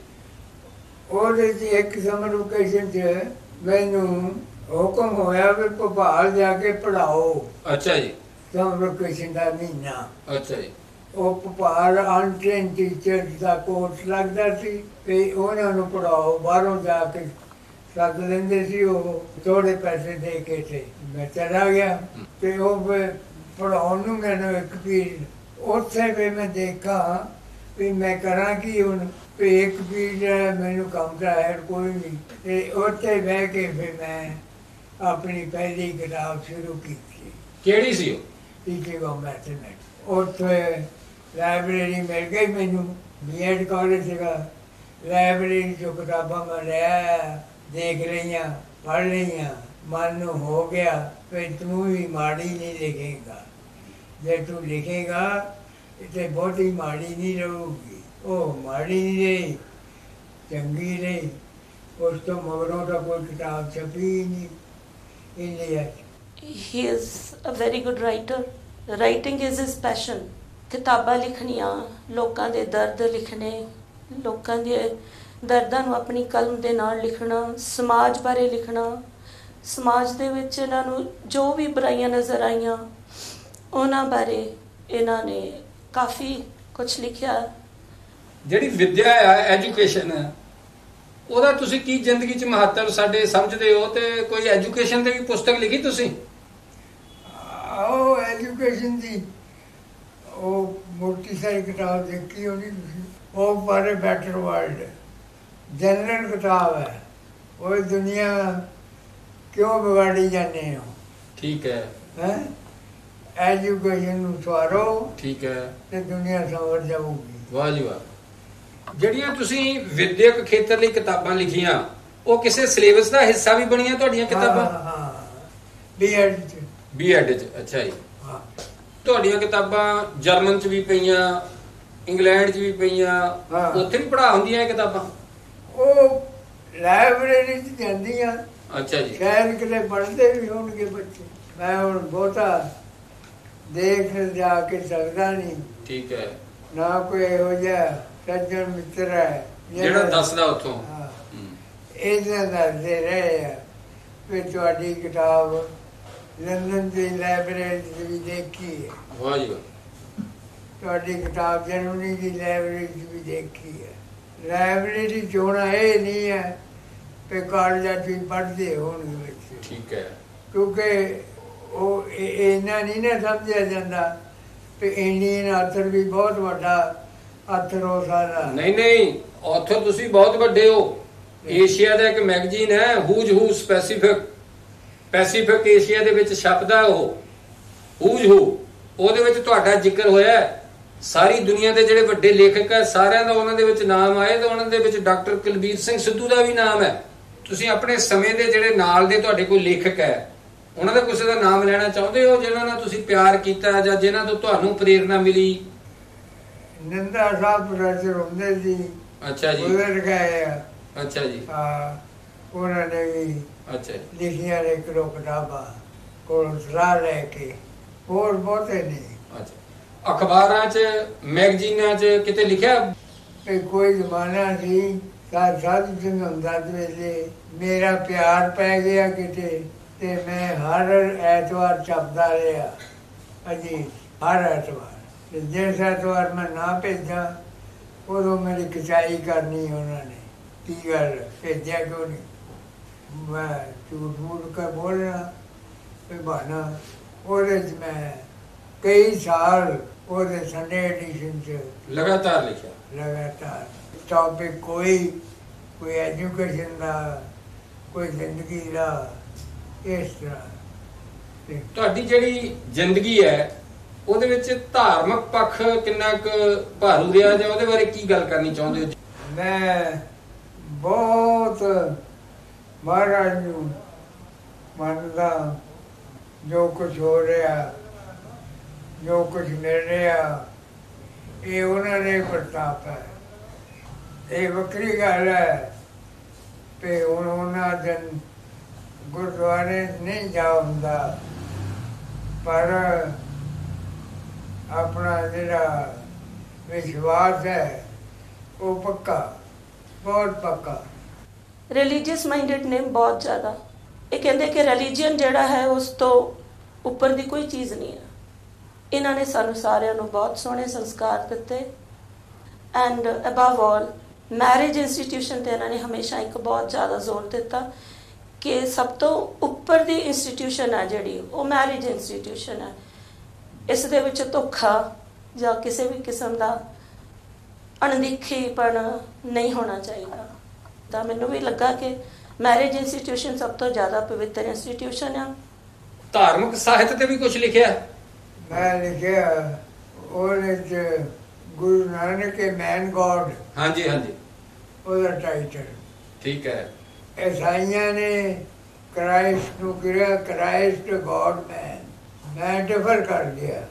ਉਹਦੇ 'ਚ ਇੱਕ ਸਮਰ ਵਕੇਸ਼ਨ 'ਚ ਮੈਨੂੰ ਹੁਕਮ ਹੋਇਆ ਵੀ ਭੋਪਾਲ ਜਾ ਕੇ ਪੜਾਓ ਅੱਛਾ ਜੀ। ਸਮਰ ਵਕੇਸ਼ਨ ਦਾ ਮਹੀਨਾ ਅੱਛਾ ਜੀ। ਉਹ ਭੋਪਾਲ ਅਨਟ੍ਰੇਨ ਟੀਚਰ ਦਾ ਕੋਰਸ ਲੱਗਦਾ ਸੀ ਤੇ ਉਹਨਾਂ ਨੂੰ ਪੜਾਓ ਬਾਹਰੋਂ ਜਾ ਕੇ ਸੱਦ ਲੈਂਦੇ ਸੀ ਉਹ। ਥੋੜੇ ਪੈਸੇ ਦੇ ਕੇ ਤੇ ਮੈਂ ਚਲਾ ਗਿਆ। ਤੇ ਉਹ ਪੜਾਉਣ ਨੂੰ ਮੈਨੂੰ ਇੱਕ ਪੀਰ ਉੱਥੇ ਵੀ ਮੈਂ ਦੇਖਾ ਵੀ ਮੈਂ ਕਰਾਂ ਕੀ ਹੁਣ। ਵੀ ਇੱਕ ਪੀਰ ਮੈਨੂੰ ਕੰਮ ਦਾ ਹੈ ਕੋਈ ਨਹੀਂ। ਤੇ ਉੱਥੇ ਬਹਿ ਕੇ ਫਿਰ ਮੈਂ ਆਪਣੀ ਪਹਿਲੀ ਕਿਤਾਬ ਸ਼ੁਰੂ ਕੀਤੀ। ਕਿਹੜੀ ਸੀ ਉਹ? Teaching of mathematics. ਉੱਥੇ ਲਾਇਬ੍ਰੇਰੀ ਮਿਲ ਗਈ ਮੈਨੂੰ। ਬੀਐਡ ਕਾਲਜ ਸੀਗਾ। ਲਾਇਬ੍ਰੇਰੀ ਚੋਂ ਕਿਤਾਬਾਂ ਮੈਂ ਲੈ ਦੇਖ ਲਈਆਂ ਪੜ੍ਹ ਲਈਆਂ। ਮਨ ਨੂੰ ਹੋ ਗਿਆ ਵੀ ਤੂੰ ਵੀ ਮਾੜੀ ਨਹੀਂ ਲਿਖੇਗਾ। ਜੇ ਤੂੰ ਲਿਖੇਗਾ ਤੇ ਬਹੁਤੀ ਮਾੜੀ ਨਹੀਂ ਰਹੂਗੀ। ਉਹ ਮਾੜੀ ਨਹੀਂ ਰਹੀ ਚੰਗੀ ਰਹੀ। ਉਸ ਤੋਂ ਮਗਰੋਂ ਤਾਂ ਕੋਈ ਕਿਤਾਬ ਛਪੀ ਹੀ ਨਹੀਂ ਇੰਡੀਆ 'ਚ he is a very good writer. Writing is his passion. ਕਿਤਾਬਾਂ ਲਿਖਣੀਆਂ ਲੋਕਾਂ ਦੇ ਦਰਦ ਲਿਖਣੇ ਲੋਕਾਂ ਦੇ ਦਰਦਾਂ ਨੂੰ ਆਪਣੀ ਕਲਮ ਦੇ ਨਾਲ ਲਿਖਣਾ ਸਮਾਜ ਬਾਰੇ ਲਿਖਣਾ। ਸਮਾਜ ਦੇ ਵਿੱਚ ਇਹਨਾਂ ਨੂੰ ਜੋ ਵੀ ਬੁਰਾਈਆਂ ਨਜ਼ਰ ਆਈਆਂ ਉਹਨਾਂ ਬਾਰੇ ਇਹਨਾਂ ਨੇ ਕਾਫੀ ਕੁਝ ਲਿਖਿਆ। ਜਿਹੜੀ ਵਿਦਿਆ ਆ ਐਜੂਕੇਸ਼ਨ ਉਹਦਾ ਤੁਸੀਂ ਕੀ ਜ਼ਿੰਦਗੀ 'ਚ ਮਹੱਤਵ ਸਾਡੇ ਸਮਝਦੇ ਹੋ ਤੇ ਕੋਈ ਐਜੂਕੇਸ਼ਨ ਤੇ ਵੀ ਪੁਸਤਕ ਲਿਖੀ ਤੁਸੀਂ? ਉਹ ਐਜੂਕੇਸ਼ਨ ਦੀ ਉਹ ਮੋਟੀ ਸਾਰੀ ਕਿਤਾਬ ਦੇਖੀ ਹੋਣੀ ਤੁਸੀਂ। ਉਹ ਬਾਰੇ ਬੈਟਰ ਵਰਲਡ ਜਨਰਲ ਕਿਤਾਬ ਹੈ। ਉਹ ਦੁਨੀਆ ਕਿਉਂ ਵਿਗਾੜੀ ਜਾਂਦੇ ਹੋ? ਠੀਕ ਹੈ। ਹੈ? ਐਜੂਕੇਸ਼ਨ ਨੂੰ ਸਵਾਰੋ ਠੀਕ ਹੈ। ਤੇ ਦੁਨੀਆ ਸੰਵਰ ਜਾਊਗੀ। ਵਾਹ ਜੀ ਵਾਹ। ਜਿਹੜੀਆਂ ਤੁਸੀਂ ਵਿਦਿਅਕ ਖੇਤਰ ਲਈ ਕਿਤਾਬਾਂ ਲਿਖੀਆਂ ਉਹ ਕਿਸੇ ਸਿਲੇਬਸ ਦਾ ਹਿੱਸਾ ਵੀ ਬਣੀਆਂ ਤੁਹਾਡੀਆਂ ਕਿਤਾਬਾਂ? ਹਾਂ ਹਾਂ। ਬੀਐਡ ਚ। ਬੀਐਡ 'ਚ ਅੱਛਾ ਜੀ। ਹਾਂ। ਤੁਹਾਡੀਆਂ ਕਿਤਾਬਾਂ ਜਰਮਨ 'ਚ ਵੀ ਪਈਆਂ ਇੰਗਲੈਂਡ 'ਚ ਵੀ ਪਈਆਂ ਹਾਂ। ਉੱਥੇ ਵੀ ਪੜ੍ਹਾ ਹੁੰਦੀਆਂ ਇਹ ਕਿਤਾਬਾਂ? ਉਹ ਲਾਇਬ੍ਰੇਰੀ ਚ ਜਾਂਦੀਆਂ। ਅੱਛਾ ਜੀ। ਸ਼ਾਇਦ ਕਿਤੇ ਪੜ੍ਹਦੇ ਵੀ ਹੋਣਗੇ ਬੱਚੇ। ਮੈਂ ਹੁਣ ਬਹੁਤਾ ਦੇਖ ਜਾ ਕੇ ਸਕਦਾ ਨਹੀਂ। ਠੀਕ ਹੈ। ਨਾ ਕੋਈ ਇਹੋ ਜਿਹਾ ਸੱਜਣ ਮਿੱਤਰ ਹੈ ਜਿਹੜਾ ਦੱਸਦਾ ਉੱਥੋਂ। ਇਹਨਾਂ ਦੱਸਦੇ ਰਹੇ ਆ ਵੀ ਤੁਹਾਡੀ ਕਿਤਾਬ ਲੰਡਨ ਦੀ ਲਾਇਬ੍ਰੇਰੀ ਵੀ ਦੇਖੀ ਹੈ। ਵਾਹ ਜੀ ਤੁਹਾਡੀ ਕਿਤਾਬ ਜਰਮਨੀ ਦੀ ਲਾਇਬ੍ਰੇਰੀ ਵੀ ਦੇਖੀ ਹੈ। ਲਾਇਬ੍ਰੇਰੀ ਚੋਣਾ ਇਹ ਨਹੀਂ ਹੈ ਕਿ ਕਾਲਜਾਂ ਵੀ ਪੜ੍ਹਦੇ ਹੋਣਗੇ ਬੱਚੇ ਠੀਕ ਹੈ। ਕਿਉਂਕਿ ਉਹ ਇਹ- ਇਹ ਇੰਨਾ ਨਹੀਂ ਨਾ ਸਮਝਿਆ ਜਾਂਦਾ ਕਿ ਇੰਡੀਅਨ ਆਥਰ ਵੀ ਬਹੁਤ ਵੱਡਾ ਆਥਰ ਹੋ ਸਕਦਾ ਨਹੀਂ ਨਹੀਂ ਉੱਥੋਂ ਤੁਸੀਂ ਬਹੁਤ ਵੱਡੇ ਹੋ। ਏਸ਼ੀਆ ਦਾ ਇੱਕ ਮੈਗਜ਼ੀਨ ਹੈ Who's Who specific Pacific Asia ਦੇ ਵਿੱਚ ਛਪਦਾ ਉਹ। ਹੂਜ ਹੂ ਉਹਦੇ ਵਿੱਚ ਤੁਹਾਡਾ ਜ਼ਿਕਰ ਹੋਇਆ। ਸਾਰੀ ਦੁਨੀਆ ਦੇ ਜਿਹੜੇ ਵੱਡੇ ਲੇਖਕ ਹੈ ਸਾਰਿਆਂ ਦਾ ਉਹਨਾਂ ਦੇ ਵਿੱਚ ਨਾਮ ਆਏ ਤੇ ਉਹਨਾਂ ਦੇ ਵਿੱਚ ਡਾਕਟਰ ਕੁਲਬੀਰ ਸਿੰਘ ਸਿੱਧੂ ਦਾ ਵੀ ਨਾਮ ਹੈ। ਤੁਸੀਂ ਆਪਣੇ ਸਮੇਂ ਦੇ ਜਿਹੜੇ ਨਾਲ ਦੇ ਤੁਹਾਡੇ ਕੋਈ ਲੇਖਕ ਹੈ ਉਹਨਾਂ ਦਾ ਕਿਸੇ ਦਾ ਨਾਮ ਲੈਣਾ ਚਾਹੁੰਦੇ ਹੋ ਜਿਨ੍ਹਾਂ ਨਾਲ ਤੁਸੀਂ ਪਿਆਰ ਕੀਤਾ ਜਾਂ ਜਿਨ੍ਹਾਂ ਤੋਂ ਤੁਹਾਨੂੰ ਪ੍ਰੇਰਣਾ ਮਿਲੀ? ਨਿੰਦਾ ਸਾਹਿਬ ਪ੍ਰੋਫੈਸਰ ਹੁੰਦੇ ਸੀ। ਅੱਛਾ ਜੀ। ਗੁਜ਼ਰ ਗਏ ਆ। ਅੱਛਾ ਜੀ। ਆ, ਉਹਨਾਂ ਨੇ ਵੀ ਅੱਛਾ ਜੀ। ਲਿਖੀਆਂ ਨੇ ਕਿਲੋ ਕਿਤਾਬਾਂ ਕੋਲ ਸਲਾਹ ਲੈ ਕੇ ਹੋਰ ਬਹੁਤੇ ਨਹੀਂ ਅੱਛਾ। ਅਖਬਾਰਾਂ 'ਚ ਮੈਗਜ਼ੀਨਾਂ 'ਚ ਕਿਤੇ ਲਿਖਿਆ? ਕਿ ਕੋਈ ਜ਼ਮਾਨਾ ਸੀ ਸਾਧ ਸਾਧੂ ਸਿੰਘ ਹੁੰਦਾ ਵੇਲੇ ਮੇਰਾ ਪਿਆਰ ਪੈ ਗਿਆ ਕਿਤੇ ਤੇ ਮੈਂ ਹਰ ਐਤਵਾਰ ਛਪਦਾ ਰਿਹਾ। ਅਜੀ ਹਰ ਐਤਵਾਰ। ਤੇ ਜਿਸ ਐਤਵਾਰ ਮੈਂ ਨਾ ਭੇਜਾਂ ਉਦੋਂ ਮੇਰੀ ਕਚਾਈ ਕਰਨੀ ਉਹਨਾਂ ਨੇ। ਕੀ ਗੱਲ? ਭੇਜਿਆ ਕਿਉਂ ਨਹੀਂ? ਮੈਂ ਝੂਠ ਮੂਠ ਕੇ ਬੋਲਣਾ ਤੇ ਬਹਾਨਾ ਉਹਦੇ 'ਚ ਮੈਂ ਕਈ ਸਾਲ ਉਹਦੇ ਸੰਡੇ ਐਡੀਸ਼ਨ 'ਚ ਲਗਾਤਾਰ ਲਿਖਿਆ। ਲਗਾਤਾਰ। ਟੌਪਿਕ ਕੋਈ ਕੋਈ ਐਜੂਕੇਸ਼ਨ ਦਾ ਕੋਈ ਜ਼ਿੰਦਗੀ ਦਾ ਇਸ ਤਰ੍ਹਾਂ। ਤੁਹਾਡੀ ਜਿਹੜੀ ਜ਼ਿੰਦਗੀ ਹੈ ਉਹਦੇ ਵਿੱਚ ਧਾਰਮਿਕ ਪੱਖ ਕਿੰਨਾ ਕੁ ਭਾਰੂ ਰਿਹਾ ਜਾਂ ਉਹਦੇ ਬਾਰੇ ਕੀ ਗੱਲ ਕਰਨੀ ਚਾਹੁੰਦੇ ਹੋ? ਮੈਂ ਬਹੁਤ ਮਹਾਰਾਜ ਨੂੰ ਮੰਨਦਾ, ਜੋ ਕੁਝ ਹੋ ਰਿਹਾ, ਜੋ ਕੁਝ ਮਿਲ ਰਿਹਾ, ਇਹ ਉਹਨਾਂ ਨੇ ਪ੍ਰਤਾਪ ਹੈ। ਇਹ ਵੱਖਰੀ ਗੱਲ ਹੈ ਕਿ ਹੁਣ ਉਹਨਾਂ ਦਿਨ ਗੁਰਦੁਆਰੇ ਨਹੀਂ ਜਾ ਹੁੰਦਾ, ਪਰ ਆਪਣਾ ਜਿਹੜਾ ਵਿਸ਼ਵਾਸ ਹੈ, ਉਹ ਪੱਕਾ, ਬਹੁਤ ਪੱਕਾ। ਰਿਲੀਜੀਅਸ ਮਾਈਂਡਡ ਨੇ ਬਹੁਤ ਜ਼ਿਆਦਾ। ਇਹ ਕਹਿੰਦੇ ਕਿ ਰਿਲੀਜੀਅਨ ਜਿਹੜਾ ਹੈ, ਉਸ ਤੋਂ ਉੱਪਰ ਦੀ ਕੋਈ ਚੀਜ਼ ਨਹੀਂ ਹੈ। ਇਹਨਾਂ ਨੇ ਸਾਨੂੰ ਸਾਰਿਆਂ ਨੂੰ ਬਹੁਤ ਸੋਹਣੇ ਸੰਸਕਾਰ ਦਿੱਤੇ। And above all marriage institution ਤੇ ਇਹਨਾਂ ਨੇ ਹਮੇਸ਼ਾ ਇੱਕ ਬਹੁਤ ਜ਼ਿਆਦਾ ਜ਼ੋਰ ਦਿੱਤਾ ਕਿ ਸਭ ਤੋਂ ਉੱਪਰ ਦੀ ਇੰਸਟੀਟਿਊਸ਼ਨ ਹੈ ਜਿਹੜੀ, ਉਹ ਮੈਰਿਜ ਇੰਸਟੀਟਿਊਸ਼ਨ ਹੈ। ਇਸ ਦੇ ਵਿੱਚ ਧੋਖਾ ਜਾਂ ਕਿਸੇ ਵੀ ਕਿਸਮ ਦਾ ਅਣਦੇਖੀਪਣ ਨਹੀਂ ਹੋਣਾ ਚਾਹੀਦਾ। ਤਾਂ ਮੈਨੂੰ ਵੀ ਲੱਗਾ ਕਿ ਮੈਰਿਜ ਇੰਸਟੀਟਿਊਸ਼ਨ ਸਭ ਤੋਂ ਜ਼ਿਆਦਾ ਪਵਿੱਤਰ ਇੰਸਟੀਟਿਊਸ਼ਨ ਆ। ਧਾਰਮਿਕ ਸਾਹਿਤ ਤੇ ਵੀ ਕੁਝ ਲਿਖਿਆ? ਮੈਂ ਲਿਖਿਆ ਉਹਦੇ ਚ ਗੁਰੂ ਨਾਨਕ ਕੇ ਮੈਨ ਗੋਡ ਹਾਂਜੀ ਹਾਂਜੀ। ਉਹਦਾ ਟਾਈਟਲ ਠੀਕ ਹੈ। ਈਸਾਈਆਂ ਨੇ ਕ੍ਰਾਈਸਟ ਨੂੰ ਕਿਹਾ ਕ੍ਰਾਈਸਟ ਗੋਡ ਮੈਨ ਮੈਂ ਡਿਫਰ ਕਰ ਲਿਆ।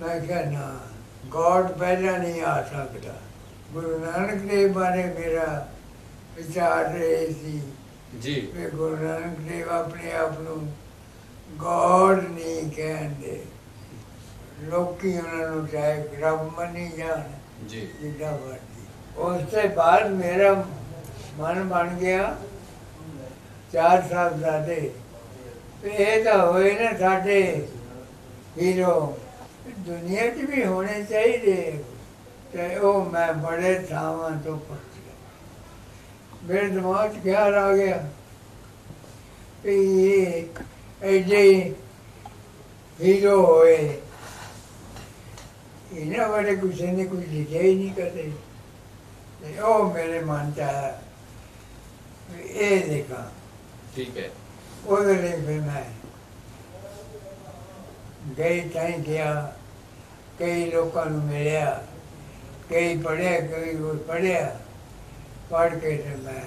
ਮੈਂ ਕਿਹਾ ਨਾ ਗੋਡ ਪਹਿਲਾਂ ਨਹੀਂ ਆ ਸਕਦਾ। ਗੁਰੂ ਨਾਨਕ ਦੇਵ ਬਾਰੇ ਮੇਰਾ ਵਿਚਾਰ ਇਹ ਸੀ ਜੀ। ਕਿ ਗੁਰੂ ਨਾਨਕ ਦੇਵ ਆਪਣੇ ਆਪ ਨੂੰ ਗੋਡ ਨਹੀਂ ਕਹਿੰਦੇ। ਲੋਕੀ ਉਹਨਾਂ ਨੂੰ ਚਾਹੇ ਰੱਬ ਮੰਨੀ ਜਾਣ ਜੀ। ਜਿੱਦਾਂ ਮਰਜ਼ੀ। ਉਸ ਤੋਂ ਬਾਅਦ ਮੇਰਾ ਮਨ ਬਣ ਗਿਆ ਚਾਰ ਸਾਲ ਜ਼ਾਦੇ ਇਹ ਤਾਂ ਹੋਏ ਨਾ ਸਾਡੇ ਹੀਰੋ ਦੁਨੀਆ 'ਚ ਵੀ ਹੋਣੇ ਚਾਹੀਦੇ ਤੇ ਉਹ ਮੈਂ ਬੜੇ ਥਾਵਾਂ ਤੋਂ ਪੁੱਛਿਆ ਮੇਰੇ ਦਿਮਾਗ 'ਚ ਖਿਆਲ ਆ ਗਿਆ ਵੀ ਇਹ ਐਡੇ ਹੀਰੋ ਹੋਏ ਇਹਨਾਂ ਬਾਰੇ ਕੁਛ ਨੇ ਕੁਝ ਲਿਖਿਆ ਹੀ ਨਹੀਂ ਕਦੇ ਤੇ ਉਹ ਮੇਰੇ ਮਨ 'ਚ ਆਇਆ ਇਹ ਲਿਖਾਂ ਠੀਕ ਹੈ ਉਹਦੇ ਲਈ ਫਿਰ ਮੈਂ ਗਈ ਤਾਂ ਗਿਆ ਕਈ ਲੋਕਾਂ ਨੂੰ ਮਿਲਿਆ ਕਈ ਪੜ੍ਹਿਆ ਕਈ ਹੋਰ ਪੜ੍ਹਿਆ ਪੜ੍ਹ ਕੇ ਤੇ ਮੈਂ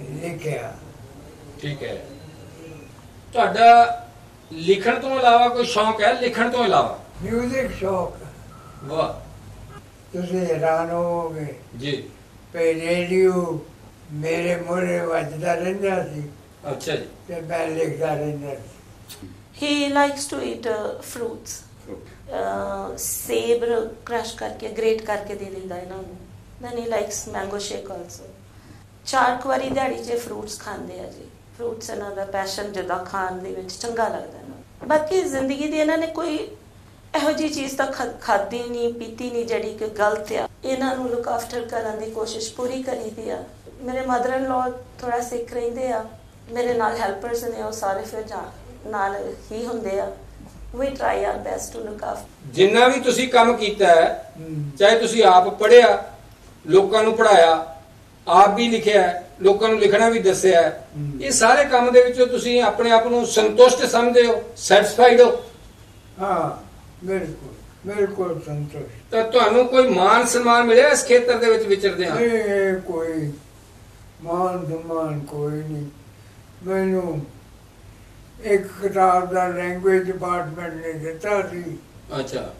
ਲਿਖਿਆ। ਠੀਕ ਹੈ। ਤੁਹਾਡਾ ਲਿਖਣ ਤੋਂ ਇਲਾਵਾ ਕੋਈ ਸ਼ੌਂਕ ਹੈ? ਲਿਖਣ ਤੋਂ ਇਲਾਵਾ? ਮਿਊਜ਼ਿਕ ਸ਼ੌਕ। ਵਾਹ। ਤੁਸੀਂ ਹੈਰਾਨ ਹੋਵੋਗੇ। ਜੀ। ਪੇ ਰੇਡੀਓ ਮੇਰੇ ਮੂਹਰੇ ਵੱਜਦਾ ਰਹਿੰਦਾ ਸੀ। ਅੱਛਾ ਜੀ। ਤੇ ਮੈਂ ਲਿਖਦਾ ਰਹਿੰਦਾ ਸੀ। He likes to eat uh, fruits. ਸੇਬ ਕ੍ਰਸ਼ ਕਰਕੇ ਗ੍ਰੇਟ ਕਰਕੇ ਦੇ ਦਿੰਦਾ ਇਹਨਾਂ ਨੂੰ then he likes mango shake also. ਚਾਰ ਕੁ ਵਾਰੀ ਦਿਹਾੜੀ 'ਚ ਫਰੂਟਸ ਖਾਂਦੇ ਆ ਜੀ ਫਰੂਟਸ ਇਹਨਾਂ ਦਾ ਪੈਸ਼ਨ ਜਿੱਦਾਂ ਖਾਣ ਦੇ ਵਿੱਚ ਚੰਗਾ ਲੱਗਦਾ ਇਹਨਾਂ ਨੂੰ ਬਾਕੀ ਜ਼ਿੰਦਗੀ ਦੀ ਇਹਨਾਂ ਨੇ ਕੋਈ ਇਹੋ ਜੀ ਚੀਜ਼ ਤਾਂ ਖਾ- ਖਾਧੀ ਨਹੀਂ ਪੀਤੀ ਨਹੀਂ ਜਿਹੜੀ ਕਿ ਗਲਤ ਆ ਇਹਨਾਂ ਨੂੰ ਲੁੱਕ ਆਫਟਰ ਕਰਨ ਦੀ ਕੋਸ਼ਿਸ਼ ਪੂਰੀ ਕਰੀਦੀ ਆ ਮੇਰੇ ਮਦਰ ਇਨ ਲਾ ਥੋੜਾ ਸਿੱਖ ਰਹਿੰਦੇ ਆ ਮੇਰੇ ਨਾਲ ਹੈਲਪਰਸ ਨੇ ਉਹ ਸਾਰੇ ਫਿਰ ਜਾ ਨਾਲ ਹੀ ਹੁੰਦੇ ਆ we try our best to look after ਜਿੰਨਾ ਵੀ ਤੁਸੀਂ ਕੰਮ ਕੀਤਾ ਹੈ। ਚਾਹੇ ਤੁਸੀਂ ਆਪ ਪੜ੍ਹਿਆ ਲੋਕਾਂ ਨੂੰ ਪੜਾਇਆ ਆਪ ਵੀ ਲਿਖਿਆ ਲੋਕਾਂ ਨੂੰ ਲਿਖਣਾ ਵੀ ਦੱਸਿਆ। ਇਹ ਸਾਰੇ ਕੰਮ ਦੇ ਵਿੱਚੋਂ ਤੁਸੀਂ ਆਪਣੇ ਆਪ ਨੂੰ ਸੰਤੁਸ਼ਟ ਸਮਝਦੇ ਹੋ ਸੈਟੀਸਫਾਈਡ ਹੋ ਹਾਂ ਬਿਲਕੁਲ ਬਿਲਕੁਲ ਸੰਤੋਸ਼ ਤਾਂ ਤੁਹਾਨੂੰ ਕੋਈ ਮਾਨ ਸਨਮਾਨ ਮਿਲਿਆ ਇਸ ਖੇਤਰ ਦੇ ਵਿੱਚ ਵਿਚਰਦੇ ਹਾਂ ਨਹੀਂ ਕੋਈ ਮਾਨ ਸਨਮਾਨ ਕੋਈ ਨਹੀਂ ਮੈਨੂੰ ਇੱਕ ਕਿਤਾਬ ਦਾ ਲੈਂਗੁਏਜ ਡਿਪਾਰਟਮੈਂਟ ਨੇ ਦਿੱਤਾ ਸੀ। ਅੱਛਾ।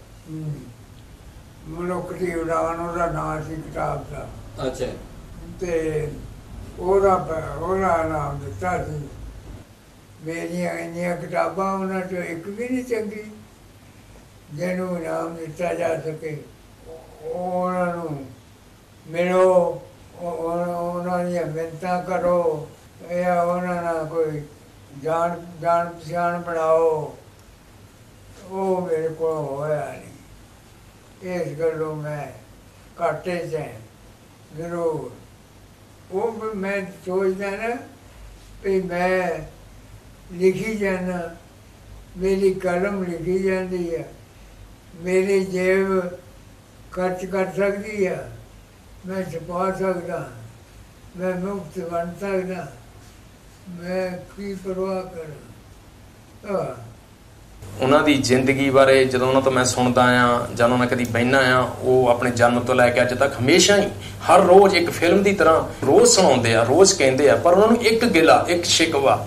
ਮਨੁੱਖ ਦੀ ਉਡਾਨ ਉਹਦਾ ਨਾਂ ਸੀ ਕਿਤਾਬ ਦਾ। ਅੱਛਾ। ਤੇ ਉਹਦਾ ਉਹਦਾ ਨਾਮ ਦਿੱਤਾ ਸੀ। ਮੇਰੀਆਂ ਇੰਨੀਆਂ ਕਿਤਾਬਾਂ ਉਹਨਾਂ ਚੋਂ ਇੱਕ ਵੀ ਨਹੀਂ ਚੰਗੀ ਜਿਹਨੂੰ ਨਾਮ ਦਿੱਤਾ ਜਾ ਸਕੇ। ਉਹ- ਉਹਨਾਂ ਨੂੰ ਮਿਲੋ ਉਹ- ਉਹ- ਉਹਨਾਂ ਦੀਆਂ ਮਿੰਤਾਂ ਕਰੋ। ਜਾਂ ਉਹਨਾਂ ਨਾਲ ਕੋਈ ਜਾਣ ਜਾਣ ਪਛਾਣ ਬਣਾਓ। ਉਹ ਮੇਰੇ ਕੋਲ ਹੋਇਆ ਨਹੀਂ। ਇਸ ਗੱਲੋਂ ਮੈਂ ਘਾਟੇ 'ਚ ਹਾਂ। ਜ਼ਰੂਰ। ਉਹ ਵੀ ਮੈਂ ਸੋਚਦਾ ਨਾ ਵੀ ਮੈਂ ਲਿਖੀ ਜਾਣਾ ਮੇਰੀ ਕਲਮ ਲਿਖੀ ਜਾਂਦੀ ਹੈ ਮੇਰੀ ਜੇਬ ਖਰਚ ਕਰ ਸਕਦੀ ਹੈ ਮੈਂ ਛਪਾ ਸਕਦਾ। ਮੈਂ ਮੁਕਤ ਬਣ ਸਕਦਾ। ਮੈਂ ਕੀ ਪਰਵਾਹ ਕਰਾਂ? ਉਹਨਾਂ ਦੀ ਜ਼ਿੰਦਗੀ ਬਾਰੇ ਜਦੋਂ ਉਹਨਾਂ ਤੋਂ ਮੈਂ ਸੁਣਦਾ ਆ ਜਾਂ ਉਹਨਾਂ ਨਾਲ ਕਦੀ ਬਹਿਨਾ ਆ ਉਹ ਆਪਣੇ ਜਨਮ ਤੋਂ ਲੈ ਕੇ ਅੱਜ ਤੱਕ ਹਮੇਸ਼ਾ ਹੀ ਹਰ ਰੋਜ਼ ਇੱਕ ਫਿਲਮ ਦੀ ਤਰ੍ਹਾਂ ਰੋਜ਼ ਸੁਣਾਉਂਦੇ ਆ, ਰੋਜ਼ ਕਹਿੰਦੇ ਆ, ਪਰ ਉਹਨਾਂ ਨੂੰ ਇੱਕ ਗਿਲਾ, ਇੱਕ ਸ਼ਿਕਵਾ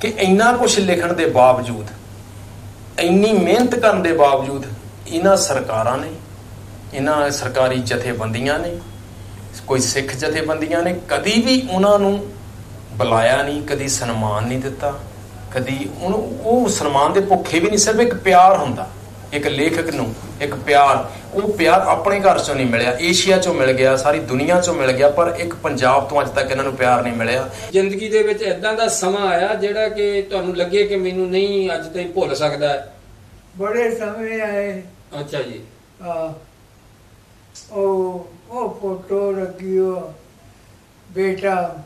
ਕਿ ਇੰਨਾ ਕੁਝ ਲਿਖਣ ਦੇ ਬਾਵਜੂਦ, ਇੰਨੀ ਮਿਹਨਤ ਕਰਨ ਦੇ ਬਾਵਜੂਦ ਇਹਨਾਂ ਸਰਕਾਰਾਂ ਨੇ, ਇਹਨਾਂ ਸਰਕਾਰੀ ਜਥੇਬੰਦੀਆਂ ਨੇ, ਕੋਈ ਸਿੱਖ ਜਥੇਬੰਦੀਆਂ ਨੇ ਕਦੀ ਵੀ ਉਹਨਾਂ ਨੂੰ ਬੁਲਾਇਆ ਨਹੀਂ ਕਦੀ ਸਨਮਾਨ ਨਹੀਂ ਦਿੱਤਾ ਕਦੀ ਉਹਨੂੰ ਉਹ ਸਨਮਾਨ ਦੇ ਭੁੱਖੇ ਵੀ ਨਹੀਂ ਸਿਰਫ ਇੱਕ ਪਿਆਰ ਹੁੰਦਾ ਇੱਕ ਲੇਖਕ ਨੂੰ ਇੱਕ ਪਿਆਰ। ਉਹ ਪਿਆਰ ਆਪਣੇ ਘਰ ਚੋਂ ਨਹੀਂ ਮਿਲਿਆ ਏਸ਼ੀਆ ਚੋਂ ਮਿਲ ਗਿਆ ਸਾਰੀ ਦੁਨੀਆ ਚੋਂ ਮਿਲ ਗਿਆ ਪਰ ਇੱਕ ਪੰਜਾਬ ਤੋਂ ਅੱਜ ਤੱਕ ਇਹਨਾਂ ਨੂੰ ਪਿਆਰ ਨਹੀਂ ਮਿਲਿਆ। ਜ਼ਿੰਦਗੀ ਦੇ ਵਿੱਚ ਇਦਾਂ ਦਾ ਸਮਾਂ ਆਇਆ ਜਿਹੜਾ ਕਿ ਤੁਹਾਨੂੰ ਲੱਗੇ ਕਿ ਮੈਨੂੰ ਨਹੀਂ ਅੱਜ ਤਾਈਂ ਭੁੱਲ ਸਕਦਾ। ਬੜੇ ਸਮੇਂ ਆਏ। ਅੱਛਾ ਜੀ। ਆ ਉਹ ਉਹ ਫੋਟੋ ਉਹ ਬੇਟਾ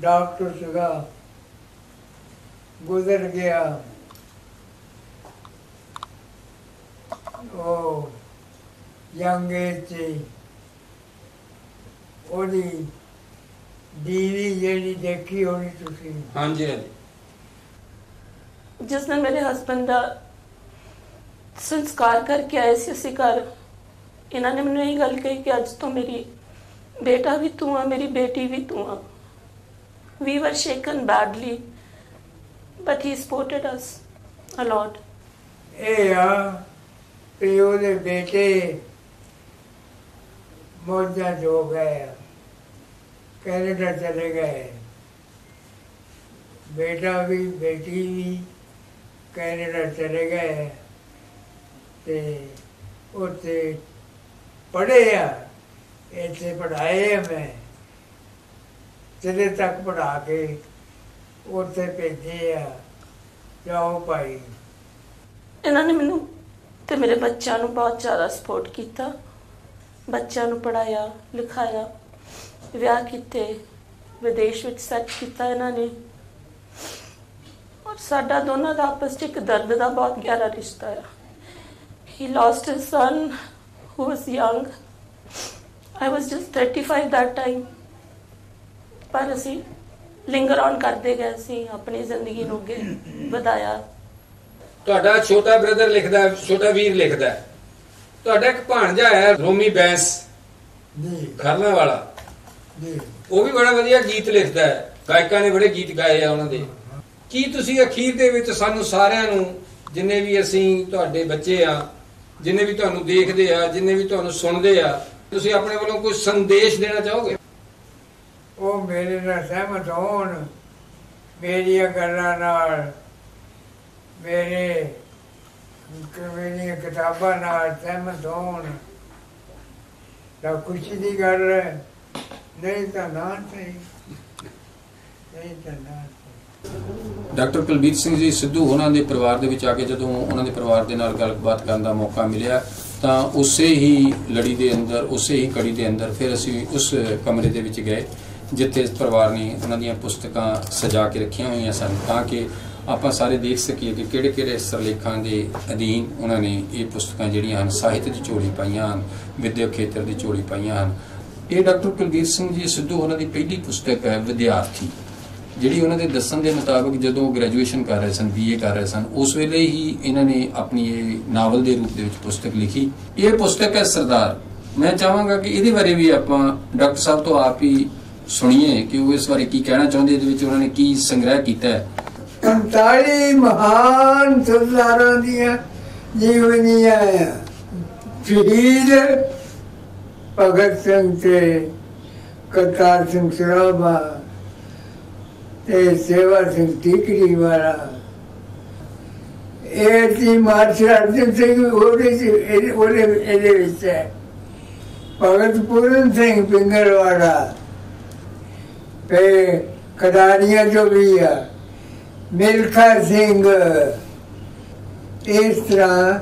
ਡਾਕਟਰ ਸੀਗਾ ਗੁਜ਼ਰ ਗਿਆ। ਉਹ ਯੰਗ ਏਜ ਉਹਦੀ ਦੀਦੀ ਜਿਹੜੀ ਦੇਖੀ ਹੋਣੀ ਤੁਸੀਂ? ਹਾਂਜੀ ਹਾਂਜੀ। ਜਿਸ ਦਿਨ ਮੇਰੇ ਹਸਬੰਡ ਦਾ ਸੰਸਕਾਰ ਕਰਕੇ ਆਏ ਸੀ ਅਸੀਂ ਘਰ ਇਹਨਾਂ ਨੇ ਮੈਨੂੰ ਇਹ ਗੱਲ ਕਹੀ ਕਿ ਅੱਜ ਤੋਂ ਮੇਰੀ ਬੇਟਾ ਵੀ ਤੂੰ ਆ ਮੇਰੀ ਬੇਟੀ ਵੀ ਤੂੰ ਆ। We were shaken badly, but he supported us a lot. ਇਹ ਆ ਕਿ ਉਹਦੇ ਬੇਟੇ ਮੌਜਾਂ ਜੋ ਗਏ ਕੈਨੇਡਾ ਚਲੇ ਗਏ। ਬੇਟਾ ਵੀ, ਬੇਟੀ ਵੀ ਕੈਨੇਡਾ ਚਲੇ ਗਏ ਤੇ ਉੱਥੇ ਪੜ੍ਹੇ ਆ। ਇੱਥੇ ਪੜ੍ਹਾਏ ਆ ਮੈਂ। ਤੇਰੇ ਤੱਕ ਪੜ੍ਹਾ ਕੇ ਉੱਥੇ ਭੇਜੇ ਆ, ਜਾਓ ਭਾਈ। ਇਹਨਾਂ ਨੇ ਮੈਨੂੰ ਤੇ ਮੇਰੇ ਬੱਚਿਆਂ ਨੂੰ ਬਹੁਤ ਜ਼ਿਆਦਾ ਸਪੋਰਟ ਕੀਤਾ। ਬੱਚਿਆਂ ਨੂੰ ਪੜਾਇਆ ਲਿਖਾਇਆ, ਵਿਆਹ ਕੀਤੇ, ਵਿਦੇਸ਼ ਵਿੱਚ ਸੈੱਟ ਕੀਤਾ ਇਹਨਾਂ ਨੇ। ਔਰ ਸਾਡਾ ਦੋਨਾਂ ਦਾ ਆਪਸ 'ਚ ਇੱਕ ਦਰਦ ਦਾ ਬਹੁਤ ਗਹਿਰਾ ਰਿਸ਼ਤਾ ਹੈ ਹੀ lost his son who was young. I was just 35 that time ਪਰ ਅਸੀਂ ਲਿੰਗਰ ਔਨ ਕਰਦੇ ਗਏ ਸੀ ਆਪਣੀ ਜ਼ਿੰਦਗੀ ਨੂੰ ਅੱਗੇ ਵਧਾਇਆ। ਤੁਹਾਡਾ ਛੋਟਾ ਬ੍ਰਦਰ ਲਿਖਦਾ ਛੋਟਾ ਵੀਰ ਲਿਖਦਾ। ਤੁਹਾਡਾ ਇੱਕ ਭਾਣਜਾ ਹੈ ਰੋਮੀ ਬੈਂਸ ਜੀ ਖਰਨਾ ਵਾਲਾ ਜੀ ਉਹ ਵੀ ਬੜਾ ਵਧੀਆ ਗੀਤ ਲਿਖਦਾ ਹੈ। ਗਾਇਕਾਂ ਨੇ ਬੜੇ ਗੀਤ ਗਾਏ ਆ ਉਹਨਾਂ ਦੇ। ਕੀ ਤੁਸੀਂ ਅਖੀਰ ਦੇ ਵਿੱਚ ਸਾਨੂੰ ਸਾਰਿਆਂ ਨੂੰ ਜਿੰਨੇ ਵੀ ਅਸੀਂ ਤੁਹਾਡੇ ਬੱਚੇ ਆ ਜਿੰਨੇ ਵੀ ਤੁਹਾਨੂੰ ਦੇਖਦੇ ਆ ਜਿੰਨੇ ਵੀ ਤੁਹਾਨੂੰ ਸੁਣਦੇ ਆ ਤੁਸੀਂ ਆਪਣੇ ਵੱਲੋਂ ਕੋਈ ਸੰਦੇਸ਼ ਦੇਣਾ ਚਾਹੋਗੇ? ਮੇਰੇ ਨਾਲ ਸਹਿਮਤ ਹੋਣ, ਮੇਰੀਆਂ ਗੱਲਾਂ ਨਾਲ, ਮੇਰੇ, ਮੇਰੀਆਂ ਕਿਤਾਬਾਂ ਨਾਲ ਸਹਿਮਤ ਹੋਣ, ਤਾਂ ਖੁਸ਼ੀ ਦੀ ਗੱਲ ਹੈ। ਨਹੀਂ ਤਾਂ ਨਾ ਸਹੀ। ਨਹੀਂ ਤਾਂ ਨਾ ਡਾਕਟਰ ਕੁਲਬੀਰ ਸਿੰਘ ਜੀ, ਸਿੱਧੂ ਉਹਨਾਂ ਦੇ ਪਰਿਵਾਰ ਦੇ ਵਿੱਚ ਆ ਕੇ ਜਦੋਂ ਉਹਨਾਂ ਦੇ ਪਰਿਵਾਰ ਦੇ ਨਾਲ ਗੱਲਬਾਤ ਕਰਨ ਦਾ ਮੌਕਾ ਮਿਲਿਆ, ਤਾਂ ਉਸੇ ਹੀ ਲੜੀ ਦੇ ਅੰਦਰ, ਉਸੇ ਹੀ ਕੜੀ ਦੇ ਅੰਦਰ ਫਿਰ ਅਸੀਂ ਉਸ ਕਮਰੇ ਦੇ ਵਿੱਚ ਗਏ। ਜਿੱਥੇ ਇਸ ਪਰਿਵਾਰ ਨੇ ਉਹਨਾਂ ਦੀਆਂ ਪੁਸਤਕਾਂ ਸਜਾ ਕੇ ਰੱਖੀਆਂ ਹੋਈਆਂ ਸਨ, ਤਾਂ ਕਿ ਆਪਾਂ ਸਾਰੇ ਦੇਖ ਸਕੀਏ ਕਿ ਕਿਹੜੇ-ਕਿਹੜੇ ਸਰਲੇਖਾਂ ਦੇ ਅਧੀਨ ਉਹਨਾਂ ਨੇ ਇਹ ਪੁਸਤਕਾਂ ਜਿਹੜੀਆਂ ਹਨ, ਸਾਹਿਤ ਦੀ ਝੋਲੀ ਪਾਈਆਂ ਹਨ, ਵਿਦਿਅਕ ਖੇਤਰ ਦੀ ਝੋਲੀ ਪਾਈਆਂ ਹਨ। ਇਹ ਡਾਕਟਰ ਕੁਲਦੀਪ ਸਿੰਘ ਜੀ ਸਿੱਧੂ ਉਹਨਾਂ ਦੀ ਪਹਿਲੀ ਪੁਸਤਕ ਹੈ, ਵਿਦਿਆਰਥੀ, ਜਿਹੜੀ ਉਹਨਾਂ ਦੇ ਦੱਸਣ ਦੇ ਮੁਤਾਬਕ ਜਦੋਂ ਗ੍ਰੈਜੂਏਸ਼ਨ ਕਰ ਰਹੇ ਸਨ ਬੀਏ ਕਰ ਰਹੇ ਸਨ, ਉਸ ਵੇਲੇ ਹੀ ਇਹਨਾਂ ਨੇ ਆਪਣੀ ਇਹ ਨਾਵਲ ਦੇ ਰੂਪ ਦੇ ਵਿੱਚ ਪੁਸਤਕ ਲਿਖੀ। ਇਹ ਪੁਸਤਕ ਹੈ ਸਰਦਾਰ। ਮੈਂ ਚਾਹਾਂਗਾ ਕਿ ਇਹਦੇ ਬਾਰੇ ਵੀ ਆਪਾਂ ਡਾਕਟਰ ਸਾਹਿਬ ਤੋਂ ਆਪ ਹੀ ਸੁਣੀਏ ਕਿ ਉਹ ਇਸ ਬਾਰੇ ਕੀ ਕਹਿਣਾ ਚਾਹੁੰਦੇ, ਇਹਦੇ ਵਿੱਚ ਉਹਨਾਂ ਨੇ ਕੀ ਸੰਗ੍ਰਹਿ ਕੀਤਾ ਹੈ? 45 ਮਹਾਨ ਸਰਦਾਰਾਂ ਦੀਆਂ ਜੀਵਨੀਆਂ ਆ। ਸ਼ਹੀਦ ਭਗਤ ਸਿੰਘ ਤੇ ਕਰਤਾਰ ਸਿੰਘ ਸਰਾਭਾ ਤੇ ਸੇਵਾ ਸਿੰਘ ਟਿਕਰੀ ਵਾਲਾ। ਇਹ ਦੀ ਮਾਰਸ਼ਲ ਅਰਜਨ ਸਿੰਘ ਉਹਦੇ ਚ ਇਹਦੇ- ਉਹਦੇ, ਇਹਦੇ ਵਿੱਚ ਹੈ। ਭਗਤ ਪੂਰਨ ਸਿੰਘ ਪਿੰਗਲਵਾੜਾ ਤੇ ਕਦਾਰੀਆਂ ਜੋ ਵੀ ਆ ਮਿਲਖਾ ਸਿੰਘ ਇਸ ਤਰ੍ਹਾਂ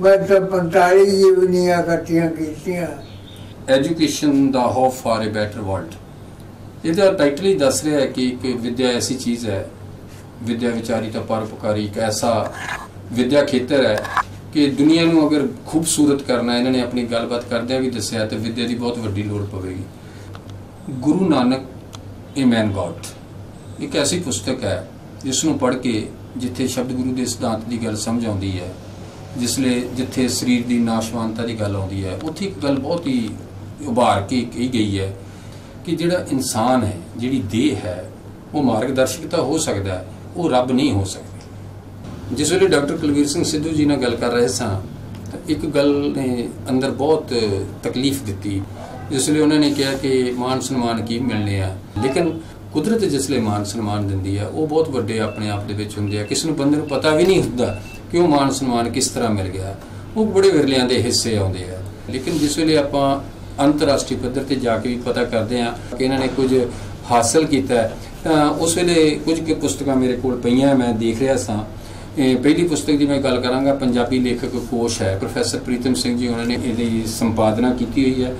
ਮਤਲਬ 45 ਜੀਵਨੀਆਂ ਇਕੱਠੀਆਂ ਕੀਤੀਆਂ education the hope for a better world ਇਹਦਾ ਟਾਈਟਲ ਹੀ ਦੱਸ ਰਿਹਾ ਹੈ ਕਿ ਇੱਕ ਵਿਦਿਆ ਐਸੀ ਚੀਜ਼ ਹੈ, ਵਿਦਿਆ ਵਿਚਾਰੀ ਤਾਂ ਪਰਉਪਕਾਰੀ ਇੱਕ ਐਸਾ ਵਿਦਿਆ ਖੇਤਰ ਹੈ ਕਿ ਦੁਨੀਆ ਨੂੰ ਅਗਰ ਖੂਬਸੂਰਤ ਕਰਨਾ ਇਹਨਾਂ ਨੇ ਆਪਣੀ ਗੱਲਬਾਤ ਕਰਦਿਆਂ ਵੀ ਦੱਸਿਆ ਤੇ ਵਿਦਿਆ ਦੀ ਬਹੁਤ ਵੱਡੀ ਲੋੜ ਪਵੇਗੀ। ਗੁਰੂ ਨਾਨਕ ਏ ਮੈਨ ਗॉड ਇੱਕ ਐਸੀ ਪੁਸਤਕ ਹੈ ਜਿਸ ਨੂੰ ਪੜ੍ਹ ਕੇ ਜਿੱਥੇ ਸ਼ਬਦ ਗੁਰੂ ਦੇ ਸਿਧਾਂਤ ਦੀ ਗੱਲ ਸਮਝ ਆਉਂਦੀ ਹੈ ਜਿਸਲੇ ਜਿੱਥੇ ਸਰੀਰ ਦੀ ਨਾਸ਼ਵਾਨਤਾ ਦੀ ਗੱਲ ਆਉਂਦੀ ਹੈ, ਉੱਥੇ ਇੱਕ ਗੱਲ ਬਹੁਤ ਹੀ ਉਭਾਰ ਕੇ ਕਹੀ ਗਈ ਹੈ ਕਿ ਜਿਹੜਾ ਇਨਸਾਨ ਹੈ, ਜਿਹੜੀ ਦੇਹ ਹੈ, ਉਹ ਮਾਰਗਦਰਸ਼ਕ ਤਾਂ ਹੋ ਸਕਦਾ ਹੈ, ਉਹ ਰੱਬ ਨਹੀਂ ਹੋ ਸਕਦੀ। ਜਿਸ ਵੇਲੇ ਡਾਕਟਰ ਕੁਲਵੀਰ ਸਿੰਘ ਸਿੱਧੂ ਜੀ ਨਾਲ ਗੱਲ ਕਰ ਰਹੇ ਸਾਂ, ਤਾਂ ਇੱਕ ਗੱਲ ਨੇ ਅੰਦਰ ਬਹੁਤ ਤਕਲੀਫ ਦਿੱਤੀ। ਜਿਸ ਵੇਲੇ ਉਹਨਾਂ ਨੇ ਕਿਹਾ ਕਿ ਮਾਨ ਸਨਮਾਨ ਕੀ ਮਿਲਨੇ ਆ। ਲੇਕਿਨ ਕੁਦਰਤ ਜਿਸ ਵੇਲੇ ਮਾਨ ਸਨਮਾਨ ਦਿੰਦੀ ਆ, ਉਹ ਬਹੁਤ ਵੱਡੇ ਆਪਣੇ ਆਪ ਦੇ ਵਿੱਚ ਹੁੰਦੇ ਆ। ਕਿਸ ਨੂੰ ਬੰਦੇ ਨੂੰ ਪਤਾ ਵੀ ਨਹੀਂ ਹੁੰਦਾ ਕਿ ਉਹ ਮਾਨ ਸਨਮਾਨ ਕਿਸ ਤਰ੍ਹਾਂ ਮਿਲ ਗਿਆ। ਉਹ ਬੜੇ ਵਿਰਲਿਆਂ ਦੇ ਹਿੱਸੇ ਆਉਂਦੇ ਆ। ਲੇਕਿਨ ਜਿਸ ਵੇਲੇ ਆਪਾਂ ਅੰਤਰਰਾਸ਼ਟਰੀ ਪੱਧਰ ਤੇ ਜਾ ਕੇ ਵੀ ਪਤਾ ਕਰਦੇ ਆ ਕਿ ਇਹਨਾਂ ਨੇ ਕੁਝ ਹਾਸਲ ਕੀਤਾ ਤਾਂ ਉਸ ਵੇਲੇ ਕੁਝ ਕੁ ਪੁਸਤਕਾਂ ਮੇਰੇ ਕੋਲ ਪਈਆਂ ਮੈਂ ਦੇਖ ਰਿਹਾ ਸਾਂ। ਇਹ ਪਹਿਲੀ ਪੁਸਤਕ ਦੀ ਮੈਂ ਗੱਲ ਕਰਾਂਗਾ, ਪੰਜਾਬੀ ਲੇਖਕ ਕੋਸ਼ ਹੈ। ਪ੍ਰੋਫੈਸਰ ਪ੍ਰੀਤਮ ਸਿੰਘ ਜੀ, ਉਹਨਾਂ ਨੇ ਇਹਦੀ ਸੰਪਾਦਨਾ ਕੀਤੀ ਹੋਈ ਹੈ।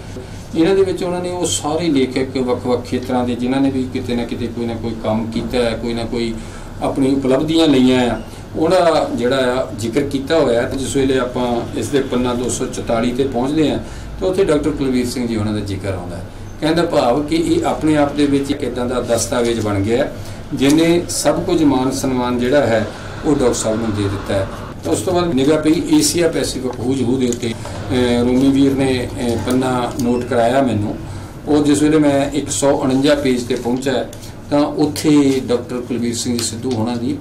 ਇਹਨਾਂ ਦੇ ਵਿੱਚ ਉਹਨਾਂ ਨੇ ਉਹ ਸਾਰੇ ਲੇਖਕ ਵੱਖ-ਵੱਖ ਖੇਤਰਾਂ ਦੇ ਜਿਨ੍ਹਾਂ ਨੇ ਵੀ ਕਿਤੇ ਨਾ ਕਿਤੇ ਕੋਈ ਨਾ ਕੋਈ ਕੰਮ ਕੀਤਾ ਹੈ ਕੋਈ ਨਾ ਕੋਈ ਆਪਣੀ ਉਪਲਬਧੀਆਂ ਲਈਆਂ ਆ। ਉਹਦਾ ਜਿਹੜਾ ਆ ਜ਼ਿਕਰ ਕੀਤਾ ਹੋਇਆ ਹੈ ਤੇ ਜਿਸ ਵੇਲੇ ਆਪਾਂ ਇਸ ਦੇ ਪੰਨਾ 244 ਤੇ ਪਹੁੰਚਦੇ ਆ ਤਾਂ ਉੱਥੇ ਡਾਕਟਰ ਕੁਲਵੀਰ ਸਿੰਘ ਜੀ ਉਹਨਾਂ ਦਾ ਜ਼ਿਕਰ ਆਉਂਦਾ ਕਹਿੰਦਾ ਭਾਵ ਕਿ ਇਹ ਆਪਣੇ ਆਪ ਦੇ ਵਿੱਚ ਇੱਕ ਇਦਾਂ ਦਾ ਦਸਤਾਵੇਜ਼ ਬਣ ਗਿਆ ਹੈ, ਜਿਹਨੇ ਸਭ ਕੁਝ ਮਾਨ ਸਨਮਾਨ ਜਿਹੜਾ ਹੈ ਉਹ ਡਾਕਟਰ ਸਾਹਿਬ ਨੂੰ ਦੇ ਦਿੱਤਾ ਹੈ। ਉਸ ਤੋਂ ਬਾਅਦ ਨਿਗਾਹ ਪਈ ਏਸ਼ੀਆ ਪੈਸੀਫਿਕ ਹੂਜ ਹੂ ਦੇ ਉੱਤੇ। ਰੋਮੀ ਵੀਰ ਨੇ ਪੰਨਾ ਨੋਟ ਕਰਾਇਆ ਮੈਨੂੰ। ਉਹ ਜਿਸ ਵੇਲੇ ਮੈਂ 149 ਪੇਜ ਤੇ ਪਹੁੰਚਿਆ, ਤਾਂ ਉੱਥੇ ਡਾਕਟਰ ਕੁਲਵੀਰ ਸਿੰਘ ਸਿੱਧੂ ਹੋਣਾ ਦੀ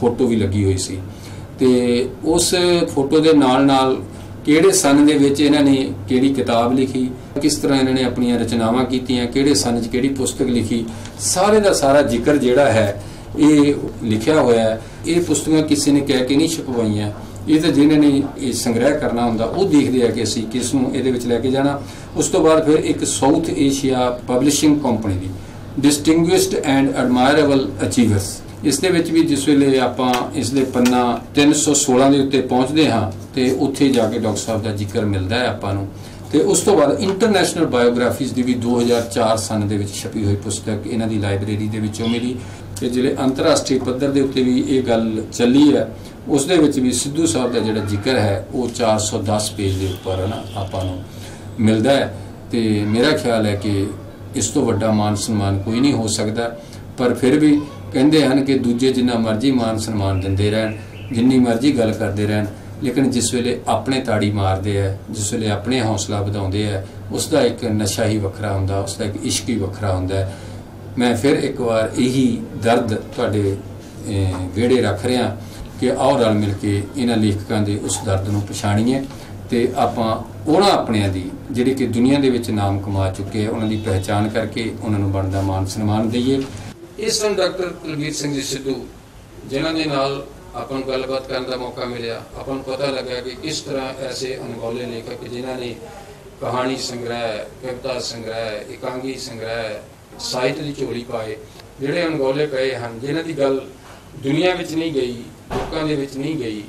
ਫੋਟੋ ਵੀ ਲੱਗੀ ਹੋਈ ਸੀ। ਤੇ ਉਸ ਫੋਟੋ ਦੇ ਨਾਲ ਨਾਲ ਕਿਹੜੇ ਸਨ ਦੇ ਵਿੱਚ ਇਹਨਾਂ ਨੇ ਕਿਹੜੀ ਕਿਤਾਬ ਲਿਖੀ, ਕਿਸ ਤਰ੍ਹਾਂ ਇਹਨਾਂ ਨੇ ਆਪਣੀਆਂ ਰਚਨਾਵਾਂ ਕੀਤੀਆਂ, ਕਿਹੜੇ ਸਨ 'ਚ ਕਿਹੜੀ ਪੁਸਤਕ ਲਿਖੀ, ਸਾਰੇ ਦਾ ਸਾਰਾ ਜ਼ਿਕਰ ਜਿਹੜਾ ਹੈ ਇਹ ਲਿਖਿਆ ਹੋਇਆ ਹੈ, ਇਹ ਪੁਸਤਕਾਂ ਕਿਸੇ ਨੇ ਕਹਿ ਕੇ ਨਹੀਂ ਛਪਵਾਈਆਂ। ਇਹ ਤਾਂ ਜਿਨ੍ਹਾਂ ਨੇ ਇਹ ਸੰਗ੍ਰਹਿ ਕਰਨਾ ਹੁੰਦਾ, ਉਹ ਦੇਖਦੇ ਆ ਕਿ ਅਸੀਂ ਕਿਸ ਨੂੰ ਇਹਦੇ ਵਿੱਚ ਲੈ ਕੇ ਜਾਣਾ। ਉਸ ਤੋਂ ਬਾਅਦ ਫਿਰ ਇੱਕ ਸਾਊਥ ਏਸ਼ੀਆ ਪਬਲਿਸ਼ਿੰਗ ਕੰਪਨੀ ਦੀ ਡਿਸਟਿੰਗੁਇਸ਼ਡ ਐਂਡ ਐਡਮਾਇਰੇਬਲ ਅਚੀਵਰਸ ਇਸ ਦੇ ਵਿੱਚ ਵੀ ਜਿਸ ਵੇਲੇ ਆਪਾਂ ਇਸ ਦੇ ਪੰਨਾ 316 ਦੇ ਉੱਤੇ ਪਹੁੰਚਦੇ ਹਾਂ, ਤੇ ਉੱਥੇ ਜਾ ਕੇ ਡਾਕਟਰ ਸਾਹਿਬ ਦਾ ਜ਼ਿਕਰ ਮਿਲਦਾ ਹੈ ਆਪਾਂ ਨੂੰ। ਤੇ ਉਸ ਤੋਂ ਬਾਅਦ ਇੰਟਰਨੈਸ਼ਨਲ ਬਾਇਓਗ੍ਰਾਫੀਜ਼ ਦੀ ਵੀ 2004 ਸਨ ਦੇ ਵਿੱਚ ਛਪੀ ਹੋਈ ਪੁਸਤਕ ਇਹਨਾਂ ਦੀ ਲਾਇਬ੍ਰੇਰੀ ਦੇ ਵਿੱਚੋਂ ਮਿਲੀ। ਤੇ ਜਿਹੜੇ ਅੰਤਰਰਾਸ਼ਟਰੀ ਪੱਧਰ ਦੇ ਉੱਤੇ ਵੀ ਇਹ ਗੱਲ ਚੱਲੀ ਹੈ, ਉਸ ਦੇ ਵਿੱਚ ਵੀ ਸਿੱਧੂ ਸਾਹਿਬ ਦਾ ਜਿਹੜਾ ਜ਼ਿਕਰ ਹੈ, ਉਹ 410 ਪੇਜ ਦੇ ਉੱਪਰ ਹੈ ਨਾ ਆਪਾਂ ਨੂੰ ਮਿਲਦਾ ਹੈ ਤੇ ਮੇਰਾ ਖਿਆਲ ਹੈ ਕਿ ਇਸ ਤੋਂ ਵੱਡਾ ਮਾਨ ਸਨਮਾਨ ਕੋਈ ਨਹੀਂ ਹੋ ਸਕਦਾ, ਪਰ ਫਿਰ ਵੀ ਕਹਿੰਦੇ ਹਨ ਕਿ ਦੂਜੇ ਜਿੰਨਾ ਮਰਜ਼ੀ ਮਾਨ ਸਨਮਾਨ ਦਿੰਦੇ ਰਹਿਣ, ਜਿੰਨੀ ਮਰਜ਼ੀ ਗੱਲ ਕਰਦੇ ਰਹਿਣ, ਲੇਕਿਨ ਜਿਸ ਵੇਲੇ ਆਪਣੇ ਤਾੜੀ ਮਾਰਦੇ ਆ ਜਿਸ ਵੇਲੇ ਆਪਣੇ ਹੌਸਲਾ ਵਧਾਉਂਦੇ ਆ ਉਸ ਦਾ ਇੱਕ ਨਸ਼ਾ ਹੀ ਵੱਖਰਾ ਹੁੰਦਾ, ਉਸ ਦਾ ਇੱਕ ਇਸ਼ਕ ਹੀ ਵੱਖਰਾ ਹੁੰਦਾ ਹੈ। ਮੈਂ ਫਿਰ ਇੱਕ ਵਾਰ ਇਹੀ ਦਰਦ ਤੁਹਾਡੇ ਵਿਹੜੇ ਰੱਖ ਰਿਹਾ ਕਿ ਆਓ ਰਲ ਮਿਲ ਕੇ ਇਹਨਾਂ ਲੇਖਕਾਂ ਦੇ ਉਸ ਦਰਦ ਨੂੰ ਪਛਾਣੀਏ ਤੇ ਆਪਾਂ ਉਹਨਾਂ ਆਪਣਿਆਂ ਦੀ ਜਿਹੜੇ ਕਿ ਦੁਨੀਆ ਦੇ ਵਿੱਚ ਨਾਮ ਕਮਾ ਚੁੱਕੇ ਆ, ਉਹਨਾਂ ਦੀ ਪਹਿਚਾਣ ਕਰਕੇ ਉਹਨਾਂ ਨੂੰ ਬਣਦਾ ਮਾਨ ਸਨਮਾਨ ਦਈਏ। ਇਸ ਸਨ ਡਾਕਟਰ ਕੁਲਬੀਰ ਸਿੰਘ ਜੀ ਸਿੱਧੂ, ਜਿਨ੍ਹਾਂ ਦੇ ਨਾਲ ਆਪਾਂ ਨੂੰ ਗੱਲਬਾਤ ਕਰਨ ਦਾ ਮੌਕਾ ਮਿਲਿਆ, ਆਪਾਂ ਨੂੰ ਪਤਾ ਲੱਗਾ ਕਿ ਕਿਸ ਤਰ੍ਹਾਂ ਐਸੇ ਅਨਗੋਲੇ ਲੇਖਕ ਜਿਨ੍ਹਾਂ ਨੇ ਕਹਾਣੀ ਸੰਗ੍ਰਹਿ, ਕਵਿਤਾ ਸੰਗ੍ਰਹਿ, ਇਕਾਂਗੀ ਸੰਗ੍ਰਹਿ ਸਾਹਿਤ ਦੀ ਝੋਲੀ ਪਾਏ। ਜਿਹੜੇ ਅਨਗੋਲੇ ਪਏ ਹਨ, ਜਿਨ੍ਹਾਂ ਦੀ ਗੱਲ ਦੁਨੀਆ ਵਿੱਚ ਨਹੀਂ ਗਈ, ਲੋਕਾਂ ਦੇ ਵਿੱਚ ਨਹੀਂ ਗਈ,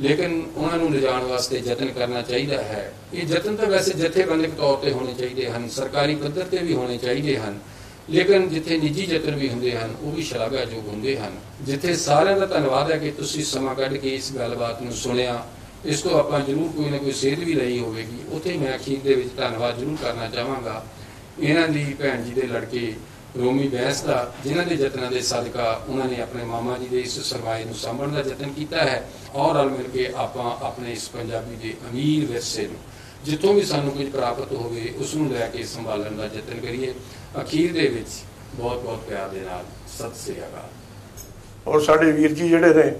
ਲੇਕਿਨ ਉਹਨਾਂ ਨੂੰ ਲਿਜਾਣ ਵਾਸਤੇ ਯਤਨ ਕਰਨਾ ਚਾਹੀਦਾ ਹੈ। ਇਹ ਯਤਨ ਤਾਂ ਵੈਸੇ ਜਥੇਬੰਦਕ ਤੌਰ ਤੇ ਹੋਣੇ ਚਾਹੀਦੇ ਹਨ, ਸਰਕਾਰੀ ਪੱਧਰ ਤੇ ਵੀ ਹੋਣੇ ਚਾਹੀਦੇ ਹਨ, ਲੇਕਿਨ ਜਿੱਥੇ ਨਿੱਜੀ ਯਤਨ ਵੀ ਹੁੰਦੇ ਹਨ, ਉਹ ਵੀ ਸ਼ਲਾਘਾਯੋਗ ਹੁੰਦੇ ਹਨ। ਜਿੱਥੇ ਸਾਰਿਆਂ ਦਾ ਧੰਨਵਾਦ ਹੈ ਕਿ ਤੁਸੀਂ ਸਮਾਂ ਕੱਢ ਕੇ ਇਸ ਗੱਲਬਾਤ ਨੂੰ ਸੁਣਿਆ, ਇਸ ਤੋਂ ਆਪਾਂ ਜ਼ਰੂਰ ਕੋਈ ਨਾ ਕੋਈ ਸੇਧ ਵੀ ਲਈ ਹੋਵੇਗੀ। ਉੱਥੇ ਮੈਂ ਅਖੀਰ ਦੇ ਵਿੱਚ ਧੰਨਵਾਦ ਜ਼ਰੂਰ ਕਰਨਾ ਚਾਹਾਂਗਾ। ਇਹਨਾਂ ਦੀ ਭੈਣ ਜੀ ਦੇ ਲੜਕੇ ਰੋਮੀ ਬੈਂਸ ਦਾ ਜਿਨ੍ਹਾਂ ਦੇ ਯਤਨਾਂ ਦੇ ਸਦਕਾ ਉਹਨਾਂ ਨੇ ਆਪਣੇ ਮਾਮਾ ਜੀ ਦੇ ਇਸ ਸਰਮਾਏ ਨੂੰ ਸਾਂਭਣ ਦਾ ਯਤਨ ਕੀਤਾ ਹੈ ਔਰ ਰਲ ਮਿਲ ਕੇ ਆਪਾਂ ਆਪਣੇ ਇਸ ਪੰਜਾਬੀ ਦੇ ਅਮੀਰ ਵਿਰਸੇ ਨੂੰ ਜਿੱਥੋਂ ਵੀ ਸਾਨੂੰ ਕੁਝ ਪ੍ਰਾਪਤ ਹੋਵੇ ਉਸ ਨੂੰ ਲੈ ਕੇ ਸੰਭਾਲਣ ਦਾ ਯਤਨ ਕਰੀਏ। ਅਖੀਰ ਦੇ ਵਿੱਚ ਬਹੁਤ ਬਹੁਤ ਪਿਆਰ ਦੇ ਨਾਲ ਸਤਿ ਸ੍ਰੀ ਅਕਾਲ। ਔਰ ਸਾਡੇ ਵੀਰ ਜੀ ਜਿਹੜੇ ਨੇ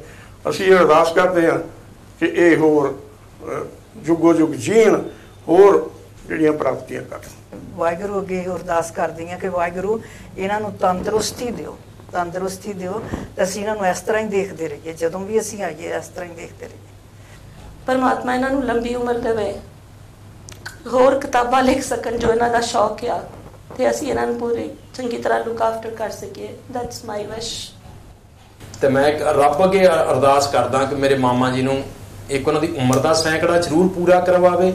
ਅਸੀਂ ਇਹ ਅਰਦਾਸ ਕਰਦੇ ਹਾਂ ਕਿ ਇਹ ਹੋਰ ਅਹ, ਜੁਗੋ ਜੁਗ ਜੀਣ ਹੋਰ ਜਿਹੜੀਆਂ ਪ੍ਰਾਪਤੀਆਂ ਕਰਨ। ਵਾਹਿਗੁਰੂ ਅੱਗੇ ਅਰਦਾਸ ਕਰਦੀ ਹਾਂ ਕਿ ਵਾਹਿਗੁਰੂ ਇਹਨਾਂ ਨੂੰ ਤੰਦਰੁਸਤੀ ਦਿਓ ਤੰਦਰੁਸਤੀ ਦਿਓ ਤੇ ਅਸੀਂ ਇਹਨਾਂ ਨੂੰ ਇਸ ਤਰ੍ਹਾਂ ਹੀ ਦੇਖਦੇ ਰਹੀਏ ਜਦੋਂ ਵੀ ਅਸੀਂ ਆਈਏ ਇਸ ਤਰ੍ਹਾਂ ਹੀ ਦੇਖਦੇ ਰਹੀਏ। ਪਰਮਾਤਮਾ ਇਹਨਾਂ ਨੂੰ ਲੰਬੀ ਉਮਰ ਦੇਵੇ। ਹੋਰ ਕਿਤਾਬਾਂ ਲਿਖ ਸਕਣ ਜੋ ਇਹਨਾਂ ਦਾ ਸ਼ੌਕ ਆ ਤੇ ਅਸੀਂ ਇਹਨਾਂ ਨੂੰ ਪੂਰੀ ਚੰਗੀ ਤਰ੍ਹਾਂ ਲੁੱਕ ਆਫਟਰ ਕਰ ਸਕੀਏ। ਦੈਟਸ ਮਾਈ ਵਿਸ਼ ਤੇ ਮੈਂ ਰੱਬ ਅੱਗੇ ਅਰਦਾਸ ਕਰਦਾ ਕਿ ਮੇਰੇ ਮਾਮਾ ਜੀ ਨੂੰ ਇੱਕ ਉਹਨਾਂ ਦੀ ਉਮਰ ਦਾ ਸੈਂਕੜਾ ਜ਼ਰੂਰ ਪੂਰਾ ਕਰਵਾਵੇ।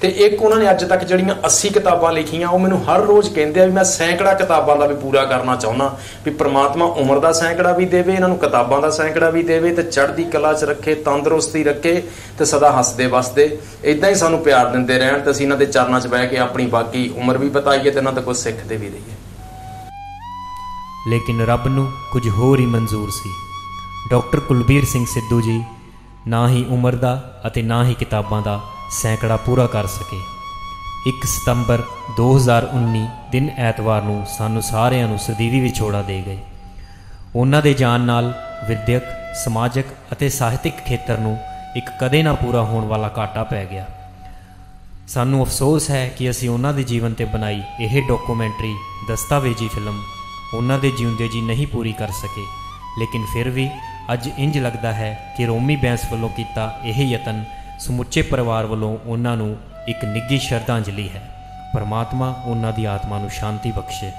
ਤੇ ਇੱਕ ਉਹਨਾਂ ਨੇ ਅੱਜ ਤੱਕ ਜਿਹੜੀਆਂ 80 ਕਿਤਾਬਾਂ ਲਿਖੀਆਂ, ਉਹ ਮੈਨੂੰ ਹਰ ਰੋਜ਼ ਕਹਿੰਦੇ ਆ ਵੀ ਮੈਂ ਸੈਂਕੜਾ ਕਿਤਾਬਾਂ ਦਾ ਵੀ ਪੂਰਾ ਕਰਨਾ ਚਾਹੁੰਦਾ। ਵੀ ਪ੍ਰਮਾਤਮਾ ਉਮਰ ਦਾ ਸੈਂਕੜਾ ਵੀ ਦੇਵੇ, ਇਹਨਾਂ ਨੂੰ ਕਿਤਾਬਾਂ ਦਾ ਸੈਂਕੜਾ ਵੀ ਦੇਵੇ ਤੇ ਚੜ੍ਹਦੀ ਕਲਾ 'ਚ ਰੱਖੇ, ਤੰਦਰੁਸਤੀ ਰੱਖੇ ਤੇ ਸਦਾ ਹੱਸਦੇ ਵਸਦੇ। ਇਦਾਂ ਹੀ ਸਾਨੂੰ ਪਿਆਰ ਦਿੰਦੇ ਰਹਿਣ ਤੇ ਅਸੀਂ ਇਹਨਾਂ ਦੇ ਚਰਨਾਂ 'ਚ ਬਹਿ ਕੇ ਆਪਣੀ ਬਾਕੀ ਉਮਰ ਵੀ ਬਤਾਈਏ ਤੇ ਇਹਨਾਂ ਤੋਂ ਕੁਝ ਸਿੱਖਦੇ ਵੀ ਰਹੀਏ ਲੇਕਿਨ ਰੱਬ ਨੂੰ ਕੁਝ ਹੋਰ ਹੀ ਮਨਜ਼ੂਰ ਸੀ। ਡਾਕਟਰ ਕੁਲਬੀਰ ਸਿੰਘ ਸਿੱਧੂ ਜੀ, ਨਾ ਹੀ ਉਮਰ ਦਾ ਅਤੇ ਨਾ ਹੀ ਕਿਤਾਬਾਂ ਦਾ ਸੈਂਕੜਾ ਪੂਰਾ ਕਰ ਸਕੇ। 1 ਸਤੰਬਰ 2019 ਦਿਨ ਐਤਵਾਰ ਨੂੰ ਸਾਨੂੰ ਸਾਰਿਆਂ ਨੂੰ ਸਦੀਵੀ ਵਿਛੋੜਾ ਦੇ ਗਏ। ਉਹਨਾਂ ਦੇ ਜਾਣ ਨਾਲ ਵਿਦਿਅਕ, ਸਮਾਜਿਕ ਅਤੇ ਸਾਹਿਤਿਕ ਖੇਤਰ ਨੂੰ ਇੱਕ ਕਦੇ ਨਾ ਪੂਰਾ ਹੋਣ ਵਾਲਾ ਘਾਟਾ ਪੈ ਗਿਆ। ਸਾਨੂੰ ਅਫਸੋਸ ਹੈ ਕਿ ਅਸੀਂ ਉਹਨਾਂ ਦੇ ਜੀਵਨ ਤੇ ਬਣਾਈ ਇਹ ਡਾਕੂਮੈਂਟਰੀ, ਦਸਤਾਵੇਜ਼ੀ ਫਿਲਮ ਉਹਨਾਂ ਦੇ ਜਿਉਂਦੇ ਜੀ ਨਹੀਂ ਪੂਰੀ ਕਰ ਸਕੇ। ਲੇਕਿਨ ਫਿਰ ਵੀ ਅੱਜ ਇੰਜ ਲੱਗਦਾ ਹੈ ਕਿ ਰੋਮੀ ਬੈਂਸ ਵੱਲੋਂ ਕੀਤਾ ਇਹ ਯਤਨ ਸਮੁੱਚੇ ਪਰਿਵਾਰ ਵੱਲੋਂ ਉਹਨਾਂ ਨੂੰ ਇੱਕ ਨਿੱਘੀ ਸ਼ਰਧਾਂਜਲੀ ਹੈ। ਪਰਮਾਤਮਾ ਉਹਨਾਂ ਦੀ ਆਤਮਾ ਨੂੰ ਸ਼ਾਂਤੀ ਬਖਸ਼ੇ।